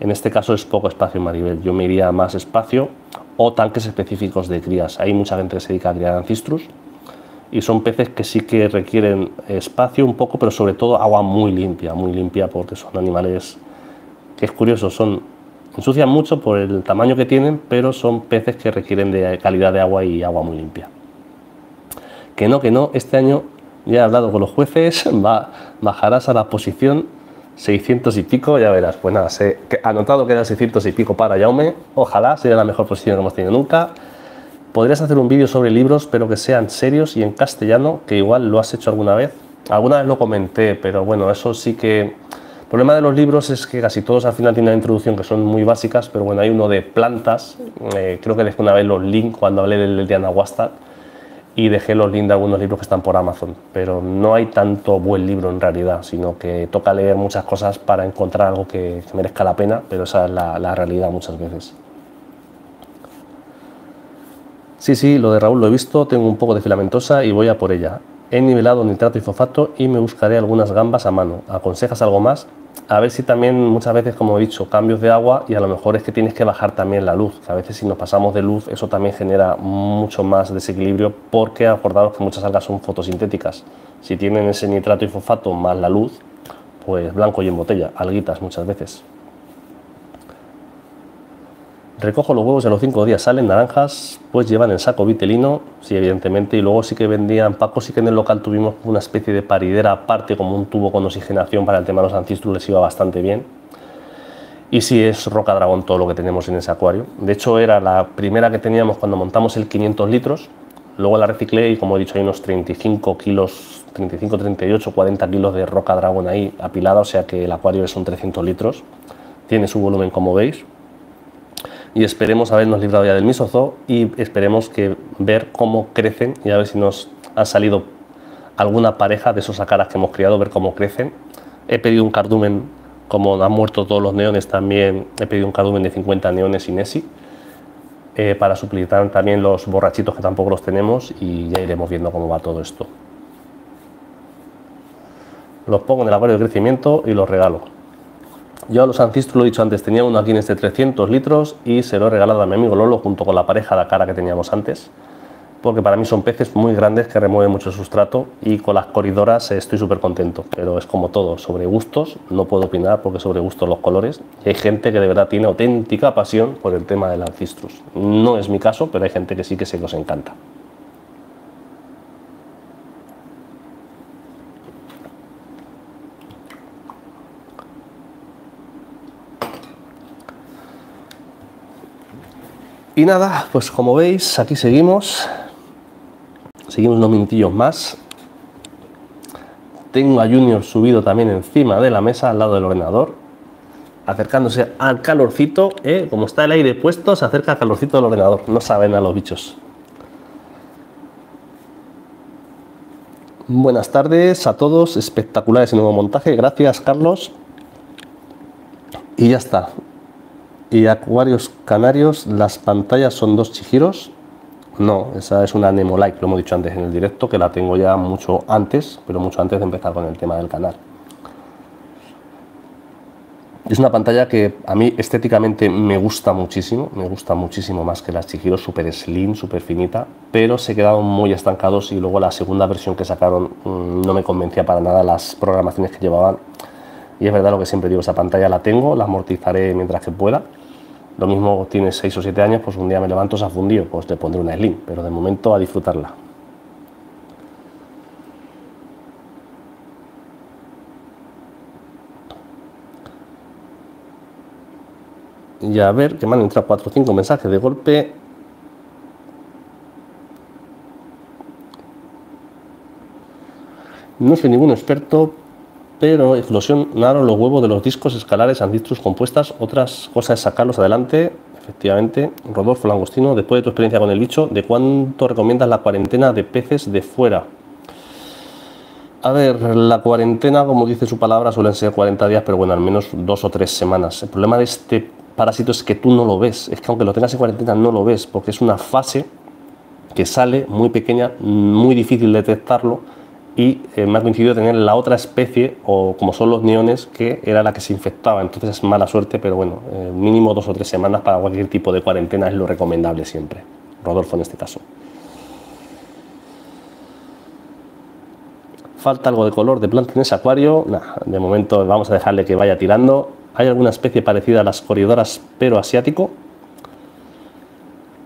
en este caso es poco espacio en Maribel. Yo me iría más espacio o tanques específicos de crías. Hay mucha gente que se dedica a criar ancistrus y son peces que sí que requieren espacio un poco, pero sobre todo agua muy limpia, muy limpia porque son animales que es curioso, son ensucian mucho por el tamaño que tienen, pero son peces que requieren de calidad de agua y agua muy limpia. Que no, que no, este año ya he hablado con los jueces, *laughs* va, bajarás a la posición 600 y pico, ya verás. Pues nada, se, anotado que era 600 y pico para Jaume, ojalá sea la mejor posición que hemos tenido nunca. Podrías hacer un vídeo sobre libros, pero que sean serios y en castellano, que igual lo has hecho alguna vez. Alguna vez lo comenté, pero bueno, eso sí que el problema de los libros es que casi todos al final tienen una introducción que son muy básicas, pero bueno, hay uno de plantas, eh, creo que dejé una vez los links cuando hablé del de Anahuastat y dejé los links de algunos libros que están por Amazon, pero no hay tanto buen libro en realidad, sino que toca leer muchas cosas para encontrar algo que, merezca la pena, pero esa es la, la realidad muchas veces. Sí, sí, lo de Raúl lo he visto, tengo un poco de filamentosa y voy a por ella. He nivelado nitrato y fosfato y me buscaré algunas gambas a mano. ¿Aconsejas algo más? A ver si también muchas veces, como he dicho, cambios de agua y a lo mejor es que tienes que bajar también la luz. a veces si nos pasamos de luz eso también genera mucho más desequilibrio porque acordaros que muchas algas son fotosintéticas. Si tienen ese nitrato y fosfato más la luz, pues blanco y en botella, alguitas muchas veces. Recojo los huevos a los cinco días salen naranjas, pues llevan el saco vitelino, sí, evidentemente, y luego sí que vendían, Paco sí que en el local tuvimos una especie de paridera aparte, como un tubo con oxigenación para el tema de los ancistrus, les iba bastante bien. Y sí, es roca dragón todo lo que tenemos en ese acuario. De hecho, era la primera que teníamos cuando montamos el 500 litros, luego la reciclé y como he dicho hay unos 35 kilos, 35, 38, 40 kilos de roca dragón ahí apilada, o sea que el acuario es un 300 litros, tiene su volumen como veis y esperemos habernos librado ya del misozo y esperemos que ver cómo crecen y a ver si nos ha salido alguna pareja de esos acaras que hemos criado, ver cómo crecen. He pedido un cardumen, como han muerto todos los neones también, he pedido un cardumen de 50 neones Inesi eh, para suplir también los borrachitos que tampoco los tenemos y ya iremos viendo cómo va todo esto. Los pongo en el acuario de crecimiento y los regalo. Yo a los ancestros, lo he dicho antes, tenía uno aquí en este 300 litros y se lo he regalado a mi amigo Lolo junto con la pareja de cara que teníamos antes, porque para mí son peces muy grandes que remueven mucho sustrato y con las corridoras estoy súper contento, pero es como todo, sobre gustos no puedo opinar porque sobre gustos los colores y hay gente que de verdad tiene auténtica pasión por el tema del ancistrus. No es mi caso, pero hay gente que sí que sé que os encanta. Y nada, pues como veis, aquí seguimos. Seguimos unos minutillos más. Tengo a Junior subido también encima de la mesa al lado del ordenador, acercándose al calorcito. ¿eh? Como está el aire puesto, se acerca al calorcito del ordenador. No saben a los bichos. Buenas tardes a todos, espectacular ese nuevo montaje. Gracias, Carlos. Y ya está y acuarios canarios, las pantallas son dos chijiros. No, esa es una Nemolike, lo hemos dicho antes en el directo, que la tengo ya mucho antes, pero mucho antes de empezar con el tema del canal. Es una pantalla que a mí estéticamente me gusta muchísimo, me gusta muchísimo más que las Chihiro, súper slim, súper finita, pero se quedaron muy estancados y luego la segunda versión que sacaron mm, no me convencía para nada las programaciones que llevaban. Y es verdad lo que siempre digo, esa pantalla la tengo, la amortizaré mientras que pueda lo mismo tienes 6 o 7 años, pues un día me levanto, se ha fundido, pues te pondré una Slim, pero de momento a disfrutarla. Y a ver, que me han entrado 4 o 5 mensajes de golpe. No soy ningún experto, pero eclosionaron los huevos de los discos escalares ancistrus compuestas. Otras cosas es sacarlos adelante. Efectivamente, Rodolfo Langostino, después de tu experiencia con el bicho, ¿de cuánto recomiendas la cuarentena de peces de fuera? A ver, la cuarentena, como dice su palabra, suelen ser 40 días, pero bueno, al menos dos o tres semanas. El problema de este parásito es que tú no lo ves. Es que aunque lo tengas en cuarentena, no lo ves, porque es una fase que sale muy pequeña, muy difícil detectarlo y eh, me ha coincidido tener la otra especie, o como son los neones, que era la que se infectaba. Entonces es mala suerte, pero bueno, eh, mínimo dos o tres semanas para cualquier tipo de cuarentena es lo recomendable siempre. Rodolfo en este caso. Falta algo de color de planta en ese acuario. de momento vamos a dejarle que vaya tirando. Hay alguna especie parecida a las corridoras, pero asiático,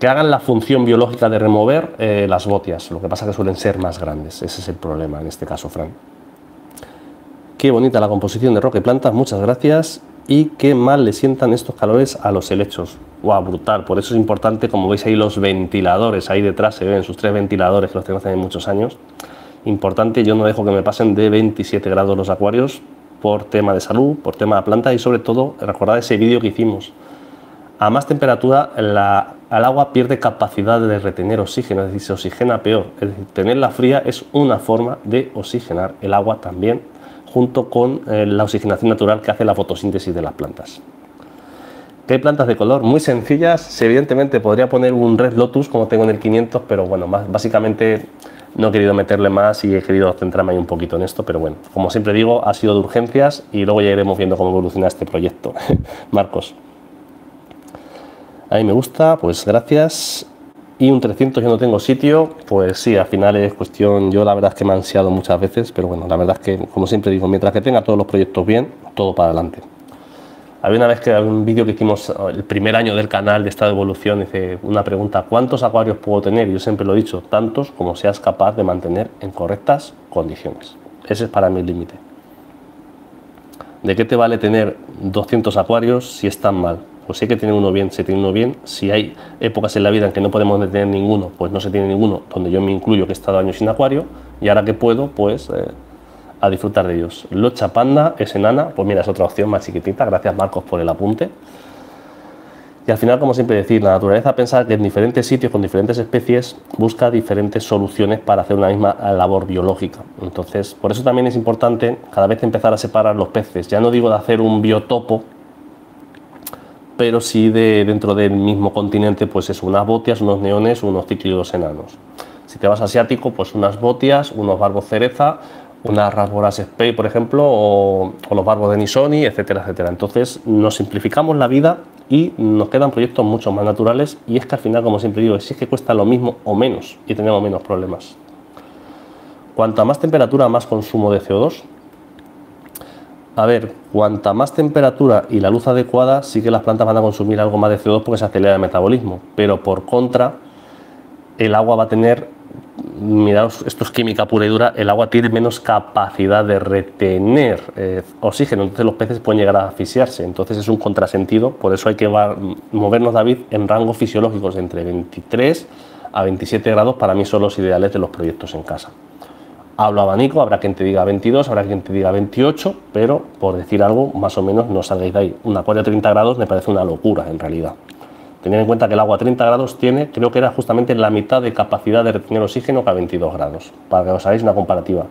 que hagan la función biológica de remover eh, las botias. Lo que pasa que suelen ser más grandes. Ese es el problema en este caso, Fran. Qué bonita la composición de roque plantas, muchas gracias. Y qué mal le sientan estos calores a los helechos. ¡Wow! Brutal. Por eso es importante, como veis ahí, los ventiladores. Ahí detrás se ven sus tres ventiladores que los tengo hace muchos años. Importante, yo no dejo que me pasen de 27 grados los acuarios por tema de salud, por tema de planta y sobre todo, recordad ese vídeo que hicimos. A más temperatura, al agua pierde capacidad de retener oxígeno, es decir, se oxigena peor. Es decir, tenerla fría es una forma de oxigenar el agua también, junto con eh, la oxigenación natural que hace la fotosíntesis de las plantas. hay plantas de color muy sencillas, evidentemente podría poner un Red Lotus como tengo en el 500, pero bueno, básicamente no he querido meterle más y he querido centrarme ahí un poquito en esto, pero bueno, como siempre digo, ha sido de urgencias y luego ya iremos viendo cómo evoluciona este proyecto. *laughs* Marcos. A mí me gusta, pues gracias. Y un 300 yo no tengo sitio, pues sí, al final es cuestión, yo la verdad es que me he ansiado muchas veces, pero bueno, la verdad es que, como siempre digo, mientras que tenga todos los proyectos bien, todo para adelante. Había una vez que un vídeo que hicimos el primer año del canal de esta evolución, dice una pregunta, ¿cuántos acuarios puedo tener? Yo siempre lo he dicho, tantos como seas capaz de mantener en correctas condiciones. Ese es para mí el límite. ¿De qué te vale tener 200 acuarios si están mal? Pues si hay que tener uno bien, se tiene uno bien. Si hay épocas en la vida en que no podemos tener ninguno, pues no se tiene ninguno, donde yo me incluyo que he estado años sin acuario, y ahora que puedo, pues eh, a disfrutar de ellos. Locha Panda es enana, pues mira, es otra opción más chiquitita, gracias Marcos por el apunte. Y al final, como siempre decir, la naturaleza piensa que en diferentes sitios, con diferentes especies, busca diferentes soluciones para hacer una misma labor biológica. Entonces, por eso también es importante cada vez empezar a separar los peces. Ya no digo de hacer un biotopo, pero sí de, dentro del mismo continente, pues es unas botias, unos neones, unos cíclidos enanos. Si te vas asiático, pues unas botias, unos barbos cereza, unas rasboras spey, por ejemplo, o, los barbos de Nisoni, etcétera, etcétera. Entonces nos simplificamos la vida y nos quedan proyectos mucho más naturales y es que al final, como siempre digo, si es que cuesta lo mismo o menos y tenemos menos problemas. Cuanta más temperatura, más consumo de CO2, a ver, cuanta más temperatura y la luz adecuada, sí que las plantas van a consumir algo más de CO2 porque se acelera el metabolismo, pero por contra, el agua va a tener, miraos, esto es química pura y dura, el agua tiene menos capacidad de retener eh, oxígeno, entonces los peces pueden llegar a asfixiarse, entonces es un contrasentido, por eso hay que movernos, David, en rangos fisiológicos entre 23 a 27 grados, para mí son los ideales de los proyectos en casa. Hablo abanico, habrá quien te diga 22, habrá quien te diga 28, pero por decir algo, más o menos no salgáis de ahí. Un acuario a 30 grados me parece una locura en realidad. Tened en cuenta que el agua a 30 grados tiene, creo que era justamente la mitad de capacidad de retener oxígeno que a 22 grados, para que os hagáis una comparativa.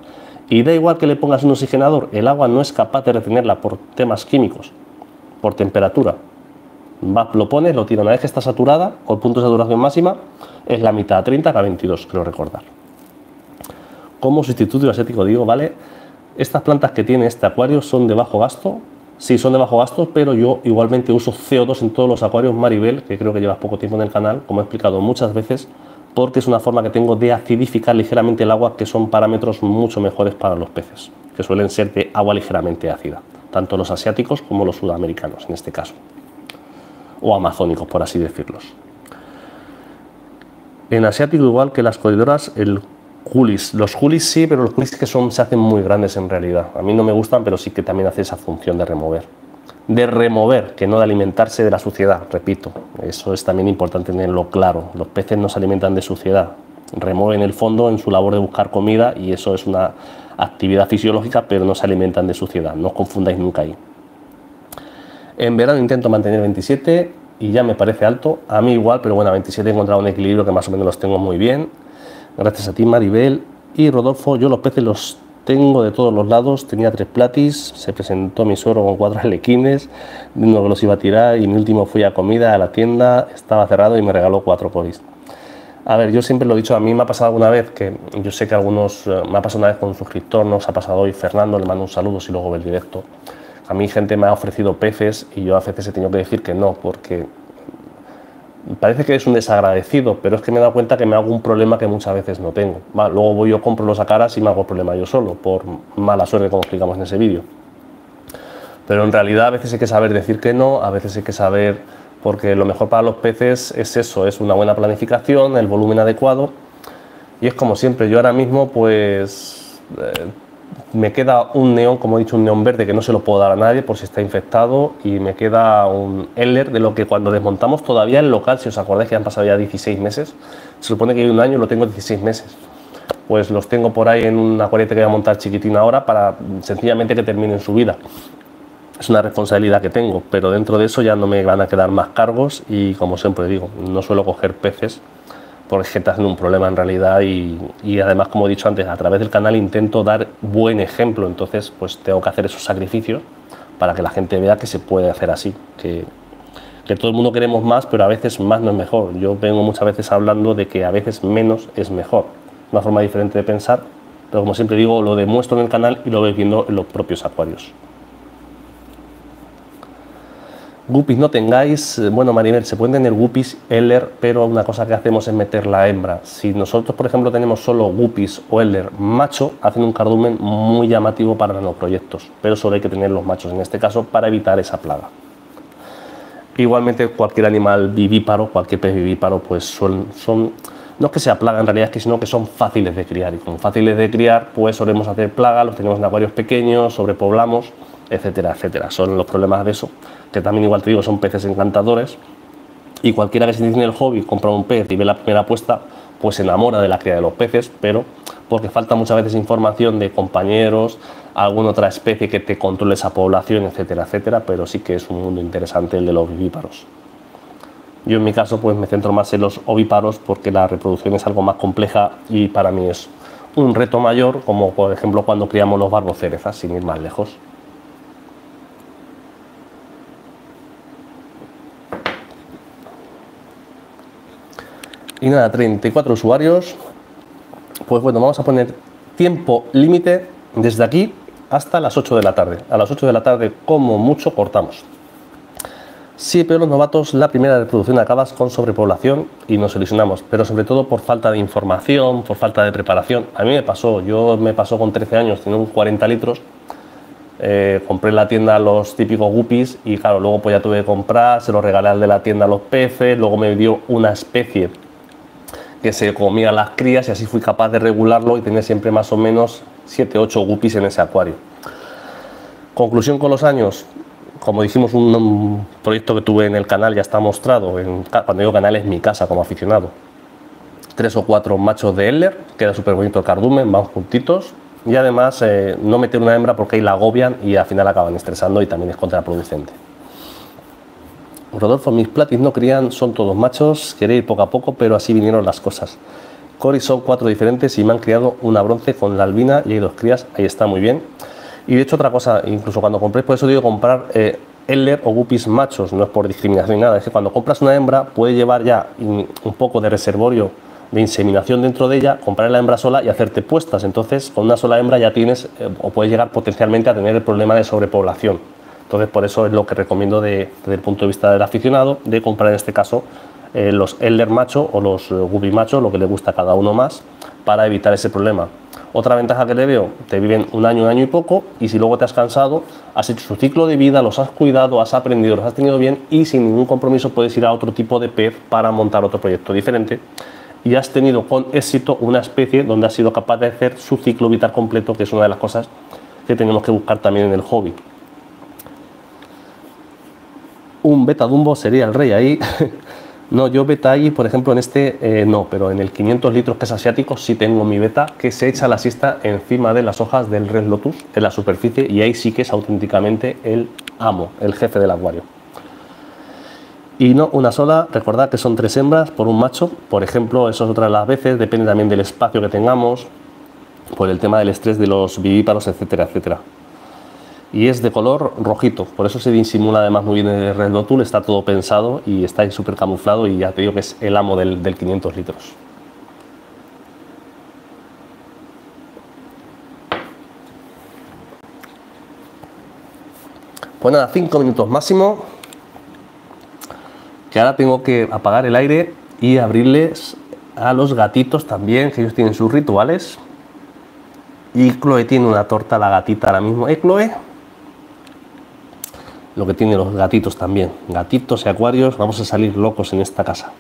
Y da igual que le pongas un oxigenador, el agua no es capaz de retenerla por temas químicos, por temperatura. lo pones, lo tiras una vez que está saturada, con punto de saturación máxima, es la mitad a 30 que a 22, creo recordar como sustituto asiático digo, ¿vale? Estas plantas que tiene este acuario son de bajo gasto, sí son de bajo gasto, pero yo igualmente uso CO2 en todos los acuarios Maribel, que creo que llevas poco tiempo en el canal, como he explicado muchas veces, porque es una forma que tengo de acidificar ligeramente el agua, que son parámetros mucho mejores para los peces, que suelen ser de agua ligeramente ácida, tanto los asiáticos como los sudamericanos en este caso, o amazónicos por así decirlos. En asiático, igual que las corridoras, el Julis. Los Julis sí, pero los Julis que son, se hacen muy grandes en realidad. A mí no me gustan, pero sí que también hace esa función de remover. De remover, que no de alimentarse de la suciedad, repito. Eso es también importante tenerlo claro. Los peces no se alimentan de suciedad. Remueven el fondo en su labor de buscar comida y eso es una actividad fisiológica, pero no se alimentan de suciedad. No os confundáis nunca ahí. En verano intento mantener 27 y ya me parece alto. A mí igual, pero bueno, a 27 he encontrado un equilibrio que más o menos los tengo muy bien. Gracias a ti, Maribel y Rodolfo. Yo los peces los tengo de todos los lados. Tenía tres platis, se presentó mi suegro con cuatro *laughs* alequines, que los iba a tirar y mi último fui a comida a la tienda, estaba cerrado y me regaló cuatro coris. A ver, yo siempre lo he dicho, a mí me ha pasado alguna vez que yo sé que algunos, eh, me ha pasado una vez con un suscriptor, nos ha pasado hoy Fernando, le mando un saludo si luego ve el directo. A mí gente me ha ofrecido peces y yo a veces he tenido que decir que no, porque parece que es un desagradecido, pero es que me he dado cuenta que me hago un problema que muchas veces no tengo. luego voy yo, compro los a caras y me hago el problema yo solo, por mala suerte, como explicamos en ese vídeo. Pero en realidad a veces hay que saber decir que no, a veces hay que saber, porque lo mejor para los peces es eso, es una buena planificación, el volumen adecuado. Y es como siempre, yo ahora mismo pues eh, me queda un neón, como he dicho, un neón verde que no se lo puedo dar a nadie por si está infectado y me queda un Eller de lo que cuando desmontamos todavía el local, si os acordáis que han pasado ya 16 meses, se supone que hay un año lo tengo 16 meses. Pues los tengo por ahí en una acuariete que voy a montar chiquitina ahora para sencillamente que terminen su vida es una responsabilidad que tengo, pero dentro de eso ya no me van a quedar más cargos y como siempre digo, no suelo coger peces porque es que te hacen un problema en realidad y, además como he dicho antes, a través del canal intento dar buen ejemplo, entonces pues tengo que hacer esos sacrificios para que la gente vea que se puede hacer así, que, que todo el mundo queremos más, pero a veces más no es mejor. Yo vengo muchas veces hablando de que a veces menos es mejor, una forma diferente de pensar, pero como siempre digo, lo demuestro en el canal y lo veis viendo en los propios acuarios. Guppies no tengáis, eh, bueno Maribel, se pueden tener guppies Eller, pero una cosa que hacemos es meter la hembra. Si nosotros, por ejemplo, tenemos solo guppies o Eller macho, hacen un cardumen muy llamativo para los proyectos, pero solo hay que tener los machos en este caso para evitar esa plaga. Igualmente cualquier animal vivíparo, cualquier pez vivíparo, pues son, son no es que sea plaga en realidad, es que sino que son fáciles de criar y como fáciles de criar, pues solemos hacer plaga, los tenemos en acuarios pequeños, sobrepoblamos, etcétera, etcétera. Son los problemas de eso que también igual te digo son peces encantadores, y cualquiera que se en el hobby, compra un pez y ve la primera apuesta, pues se enamora de la cría de los peces, pero porque falta muchas veces información de compañeros, alguna otra especie que te controle esa población, etcétera, etcétera, pero sí que es un mundo interesante el de los vivíparos. Yo en mi caso pues me centro más en los ovíparos porque la reproducción es algo más compleja y para mí es un reto mayor, como por ejemplo cuando criamos los barbocerezas, sin ir más lejos. Y nada, 34 usuarios. Pues bueno, vamos a poner tiempo límite desde aquí hasta las 8 de la tarde. A las 8 de la tarde, como mucho, cortamos. Sí, pero los novatos, la primera reproducción acabas con sobrepoblación y nos ilusionamos, pero sobre todo por falta de información, por falta de preparación. A mí me pasó, yo me pasó con 13 años, tenía un 40 litros, eh, compré en la tienda los típicos guppies y claro, luego pues ya tuve que comprar, se los regalé al de la tienda los peces, luego me dio una especie que se comía las crías y así fui capaz de regularlo y tener siempre más o menos 7-8 guppies en ese acuario. Conclusión con los años, como dijimos, un, proyecto que tuve en el canal ya está mostrado, en, cuando digo canal es mi casa como aficionado. Tres o cuatro machos de Eller, queda súper bonito el cardumen, van juntitos. Y además eh, no meter una hembra porque ahí la agobian y al final acaban estresando y también es contraproducente. Rodolfo, mis platis no crían, son todos machos, quería ir poco a poco, pero así vinieron las cosas. Cory son cuatro diferentes y me han criado una bronce con la albina y hay dos crías, ahí está muy bien. Y de hecho otra cosa, incluso cuando compré, por eso digo comprar eh, Eller o Guppies machos, no es por discriminación ni nada, es que cuando compras una hembra puede llevar ya un poco de reservorio de inseminación dentro de ella, comprar la hembra sola y hacerte puestas. Entonces, con una sola hembra ya tienes eh, o puedes llegar potencialmente a tener el problema de sobrepoblación. Entonces, por eso es lo que recomiendo desde el punto de vista del aficionado, de comprar en este caso eh, los Elder macho o los Guppy macho, lo que le gusta a cada uno más, para evitar ese problema. Otra ventaja que le veo, te viven un año, un año y poco, y si luego te has cansado, has hecho su ciclo de vida, los has cuidado, has aprendido, los has tenido bien, y sin ningún compromiso puedes ir a otro tipo de pez para montar otro proyecto diferente. Y has tenido con éxito una especie donde has sido capaz de hacer su ciclo vital completo, que es una de las cosas que tenemos que buscar también en el hobby un beta dumbo sería el rey ahí. *laughs* no, yo beta ahí, por ejemplo, en este eh, no, pero en el 500 litros que es asiático sí tengo mi beta que se echa la siesta encima de las hojas del Red Lotus en la superficie y ahí sí que es auténticamente el amo, el jefe del acuario. Y no una sola, recordad que son tres hembras por un macho, por ejemplo, eso es otra de las veces, depende también del espacio que tengamos, por el tema del estrés de los vivíparos, etcétera, etcétera y es de color rojito, por eso se disimula además muy bien el Red Notul, está todo pensado y está súper camuflado y ya te digo que es el amo del, del 500 litros. Pues nada, 5 minutos máximo, que ahora tengo que apagar el aire y abrirles a los gatitos también, que ellos tienen sus rituales. Y Chloe tiene una torta la gatita ahora mismo. ¿Eh, Chloe? Lo que tienen los gatitos también. Gatitos y acuarios, vamos a salir locos en esta casa.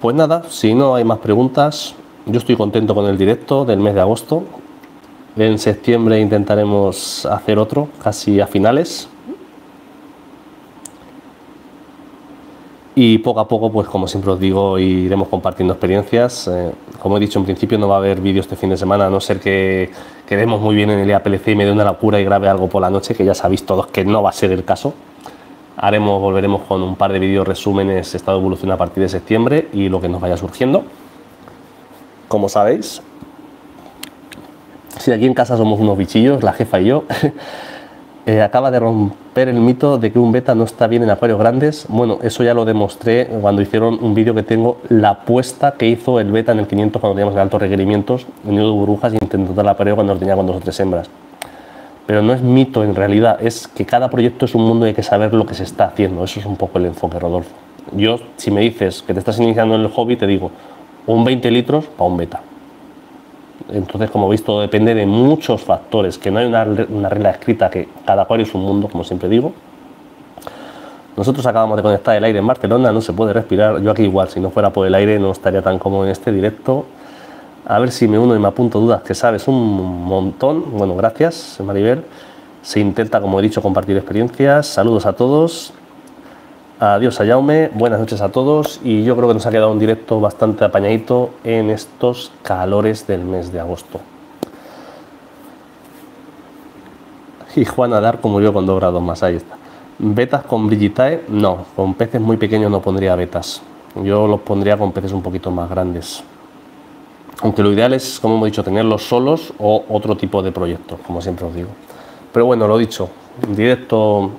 Pues nada, si no hay más preguntas, yo estoy contento con el directo del mes de agosto. En septiembre intentaremos hacer otro, casi a finales. Y poco a poco, pues como siempre os digo, iremos compartiendo experiencias. Eh, como he dicho en principio, no va a haber vídeos este fin de semana, a no ser que quedemos muy bien en el IAPLC y me dé una locura y grabe algo por la noche, que ya sabéis todos que no va a ser el caso. Haremos, volveremos con un par de vídeos resúmenes estado de evolución a partir de septiembre y lo que nos vaya surgiendo. Como sabéis, si aquí en casa somos unos bichillos, la jefa y yo, *laughs* eh, acaba de romper el mito de que un beta no está bien en acuarios grandes. Bueno, eso ya lo demostré cuando hicieron un vídeo que tengo, la apuesta que hizo el beta en el 500 cuando teníamos de altos requerimientos, en de burbujas y intentó dar la acuario cuando tenía con dos o tres hembras pero no es mito en realidad, es que cada proyecto es un mundo y hay que saber lo que se está haciendo. Eso es un poco el enfoque, Rodolfo. Yo, si me dices que te estás iniciando en el hobby, te digo un 20 litros para un beta. Entonces, como veis, todo depende de muchos factores, que no hay una, regla escrita, que cada cual es un mundo, como siempre digo. Nosotros acabamos de conectar el aire en Barcelona, no se puede respirar. Yo aquí igual, si no fuera por el aire, no estaría tan cómodo en este directo. A ver si me uno y me apunto dudas, que sabes un montón. Bueno, gracias, Maribel. Se intenta, como he dicho, compartir experiencias. Saludos a todos. Adiós a Jaume, buenas noches a todos y yo creo que nos ha quedado un directo bastante apañadito en estos calores del mes de agosto. Y Juan a dar como yo con dos grados más, ahí está. ¿Betas con Brigitae? No, con peces muy pequeños no pondría betas. Yo los pondría con peces un poquito más grandes. Aunque lo ideal es, como hemos dicho, tenerlos solos o otro tipo de proyectos, como siempre os digo. Pero bueno, lo dicho, directo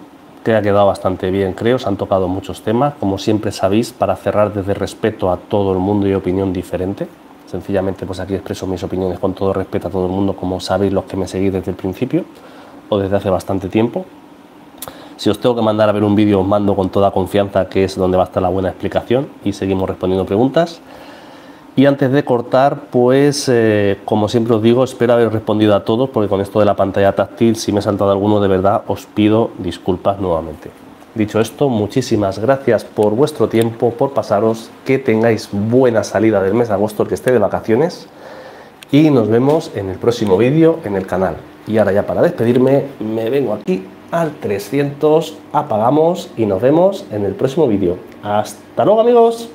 te ha quedado bastante bien, creo. Se han tocado muchos temas, como siempre sabéis, para cerrar desde respeto a todo el mundo y opinión diferente. Sencillamente, pues aquí expreso mis opiniones con todo respeto a todo el mundo, como sabéis los que me seguís desde el principio o desde hace bastante tiempo. Si os tengo que mandar a ver un vídeo, os mando con toda confianza, que es donde va a estar la buena explicación y seguimos respondiendo preguntas. Y antes de cortar, pues eh, como siempre os digo, espero haber respondido a todos, porque con esto de la pantalla táctil, si me he saltado alguno de verdad, os pido disculpas nuevamente. Dicho esto, muchísimas gracias por vuestro tiempo, por pasaros, que tengáis buena salida del mes de agosto, el que esté de vacaciones, y nos vemos en el próximo vídeo en el canal. Y ahora ya para despedirme, me vengo aquí al 300, apagamos y nos vemos en el próximo vídeo. ¡Hasta luego amigos!